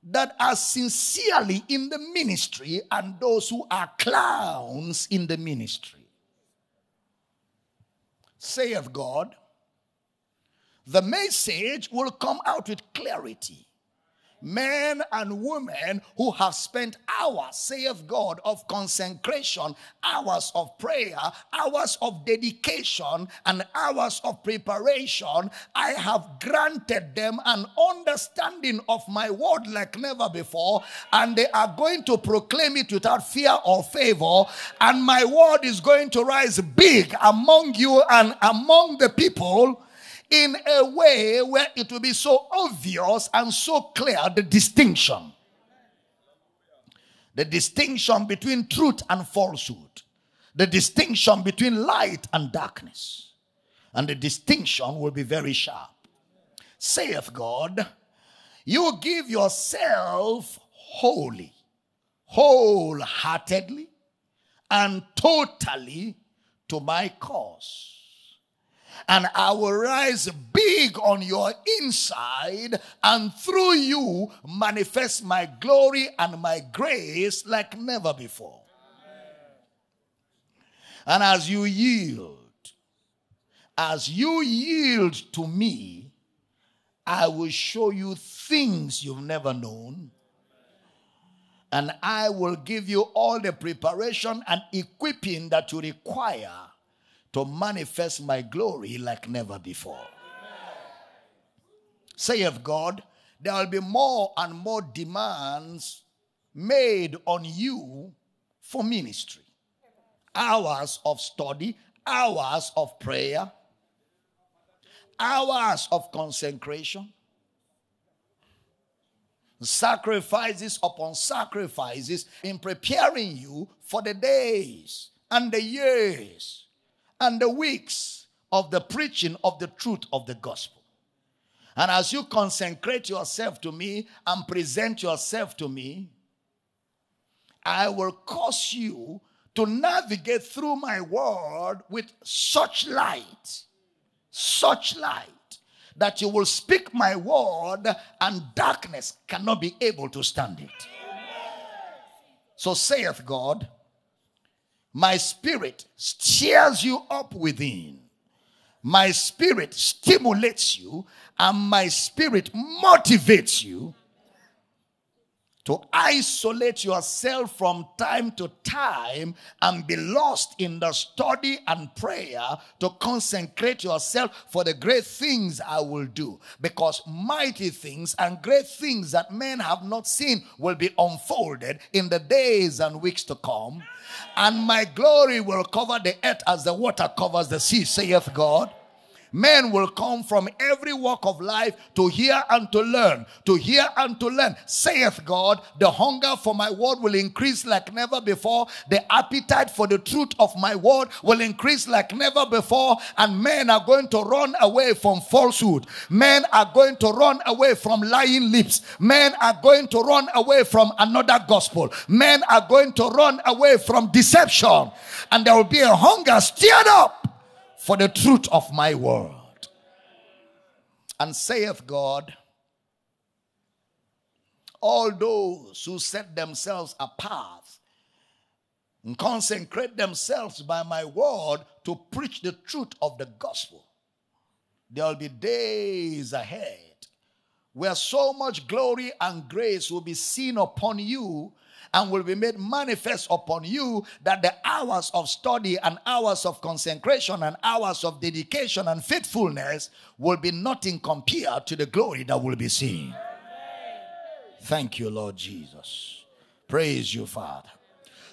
that are sincerely in the ministry and those who are clowns in the ministry. Saith God, the message will come out with clarity men and women who have spent hours, saith God, of consecration, hours of prayer, hours of dedication, and hours of preparation, I have granted them an understanding of my word like never before, and they are going to proclaim it without fear or favor, and my word is going to rise big among you and among the people in a way where it will be so obvious and so clear the distinction. The distinction between truth and falsehood, the distinction between light and darkness, and the distinction will be very sharp. Saith God, you give yourself wholly, wholeheartedly, and totally to my cause and I will rise big on your inside, and through you manifest my glory and my grace like never before. And as you yield, as you yield to me, I will show you things you've never known. And I will give you all the preparation and equipping that you require to manifest my glory like never before. Saith God, there will be more and more demands made on you for ministry. Hours of study, hours of prayer, hours of consecration, sacrifices upon sacrifices in preparing you for the days and the years and the weeks of the preaching of the truth of the gospel. And as you consecrate yourself to me and present yourself to me, I will cause you to navigate through my word with such light, such light, that you will speak my word and darkness cannot be able to stand it. So saith God, my spirit stirs you up within. My spirit stimulates you, and my spirit motivates you to isolate yourself from time to time and be lost in the study and prayer to consecrate yourself for the great things I will do. Because mighty things and great things that men have not seen will be unfolded in the days and weeks to come. And my glory will cover the earth as the water covers the sea, saith God. Men will come from every walk of life to hear and to learn, to hear and to learn. Saith God, the hunger for my word will increase like never before. The appetite for the truth of my word will increase like never before. And men are going to run away from falsehood. Men are going to run away from lying lips. Men are going to run away from another gospel. Men are going to run away from deception. And there will be a hunger stirred up for the truth of my word. And saith God, all those who set themselves apart and consecrate themselves by my word to preach the truth of the gospel, there will be days ahead where so much glory and grace will be seen upon you and will be made manifest upon you that the hours of study and hours of consecration and hours of dedication and faithfulness will be nothing compared to the glory that will be seen. Thank you, Lord Jesus. Praise you, Father.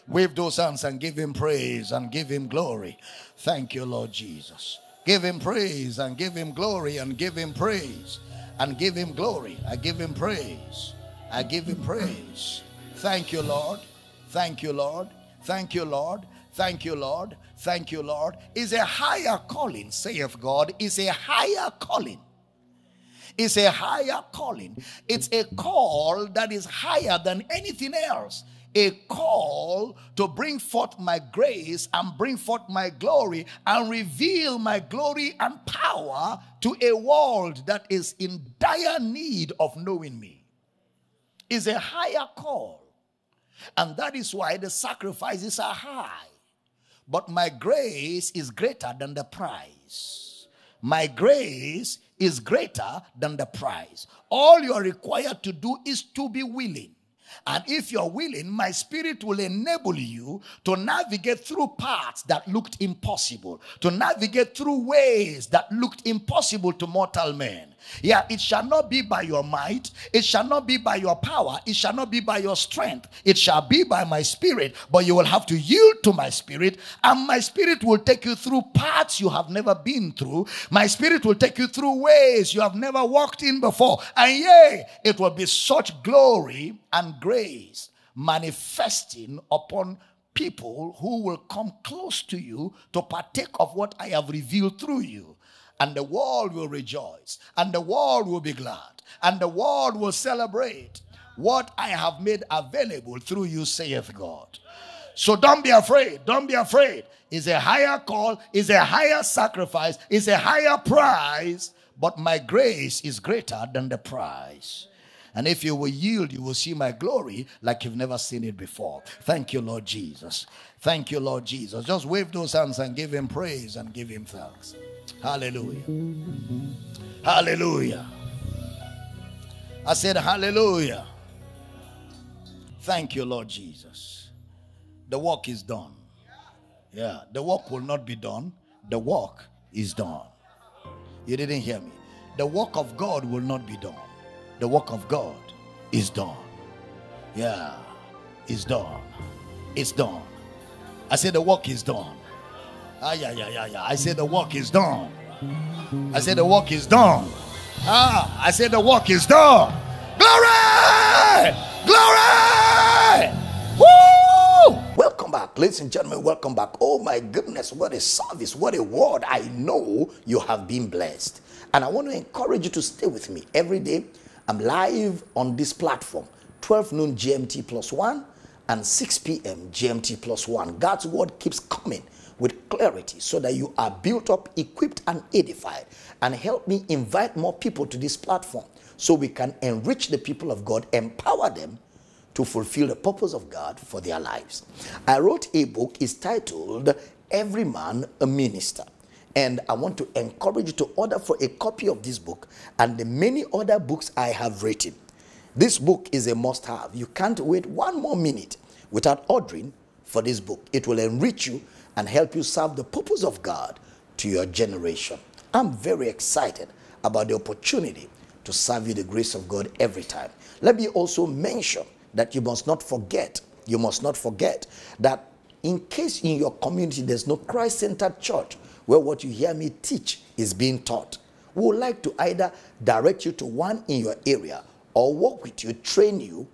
Wave those hands and give him praise and give him glory. Thank you, Lord Jesus. Give him praise and give him glory and give him praise and give him glory. I give him praise. I give him praise. Thank you, Lord. Thank you, Lord. Thank you, Lord. Thank you, Lord. Thank you, Lord. Is a higher calling, saith God, is a higher calling. It's a higher calling. It's a call that is higher than anything else. A call to bring forth my grace and bring forth my glory and reveal my glory and power to a world that is in dire need of knowing me. Is a higher call. And that is why the sacrifices are high. But my grace is greater than the price. My grace is greater than the price. All you are required to do is to be willing. And if you're willing, my spirit will enable you to navigate through paths that looked impossible, to navigate through ways that looked impossible to mortal men. Yeah, it shall not be by your might, it shall not be by your power, it shall not be by your strength, it shall be by my spirit. But you will have to yield to my spirit, and my spirit will take you through paths you have never been through. My spirit will take you through ways you have never walked in before. And yea, it will be such glory and grace manifesting upon people who will come close to you to partake of what I have revealed through you and the world will rejoice, and the world will be glad, and the world will celebrate what I have made available through you, saith God. So don't be afraid. Don't be afraid. It's a higher call, it's a higher sacrifice, it's a higher price, but my grace is greater than the price. And if you will yield, you will see my glory like you've never seen it before. Thank you, Lord Jesus. Thank you, Lord Jesus. Just wave those hands and give him praise and give him thanks. Hallelujah. Hallelujah. I said, Hallelujah. Thank you, Lord Jesus. The work is done. Yeah, the work will not be done. The work is done. You didn't hear me. The work of God will not be done. The work of God is done. Yeah, it's done. It's done. I said the work is done. Ah, yeah, yeah, yeah, yeah. I said the work is done. I said the work is done. Ah, I said the work is done. Glory! Glory! Woo! Welcome back, ladies and gentlemen. Welcome back. Oh my goodness, what a service, what a word. I know you have been blessed. And I want to encourage you to stay with me every day. I'm live on this platform, 12 noon GMT plus one and 6 p.m. GMT plus one. God's word keeps coming with clarity so that you are built up, equipped, and edified. And help me invite more people to this platform so we can enrich the people of God, empower them to fulfill the purpose of God for their lives. I wrote a book, it's titled Every Man a Minister. And I want to encourage you to order for a copy of this book and the many other books I have written. This book is a must have. You can't wait one more minute without ordering for this book. It will enrich you and help you serve the purpose of God to your generation. I'm very excited about the opportunity to serve you the grace of God every time. Let me also mention that you must not forget, you must not forget that in case in your community there's no Christ centered church where what you hear me teach is being taught, we would like to either direct you to one in your area or work with you, train you,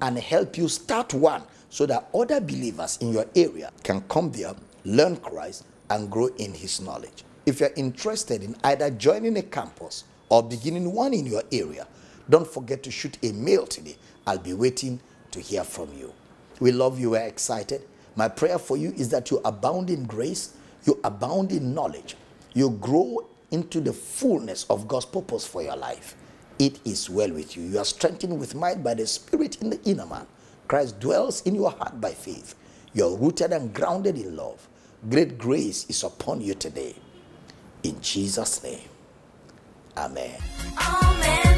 and help you start one so that other believers in your area can come there, learn Christ, and grow in his knowledge. If you're interested in either joining a campus or beginning one in your area, don't forget to shoot a mail today. I'll be waiting to hear from you. We love you. We're excited. My prayer for you is that you abound in grace, you abound in knowledge, you grow into the fullness of God's purpose for your life. It is well with you. You are strengthened with might by the Spirit in the inner man. Christ dwells in your heart by faith. You are rooted and grounded in love. Great grace is upon you today. In Jesus' name. Amen. Amen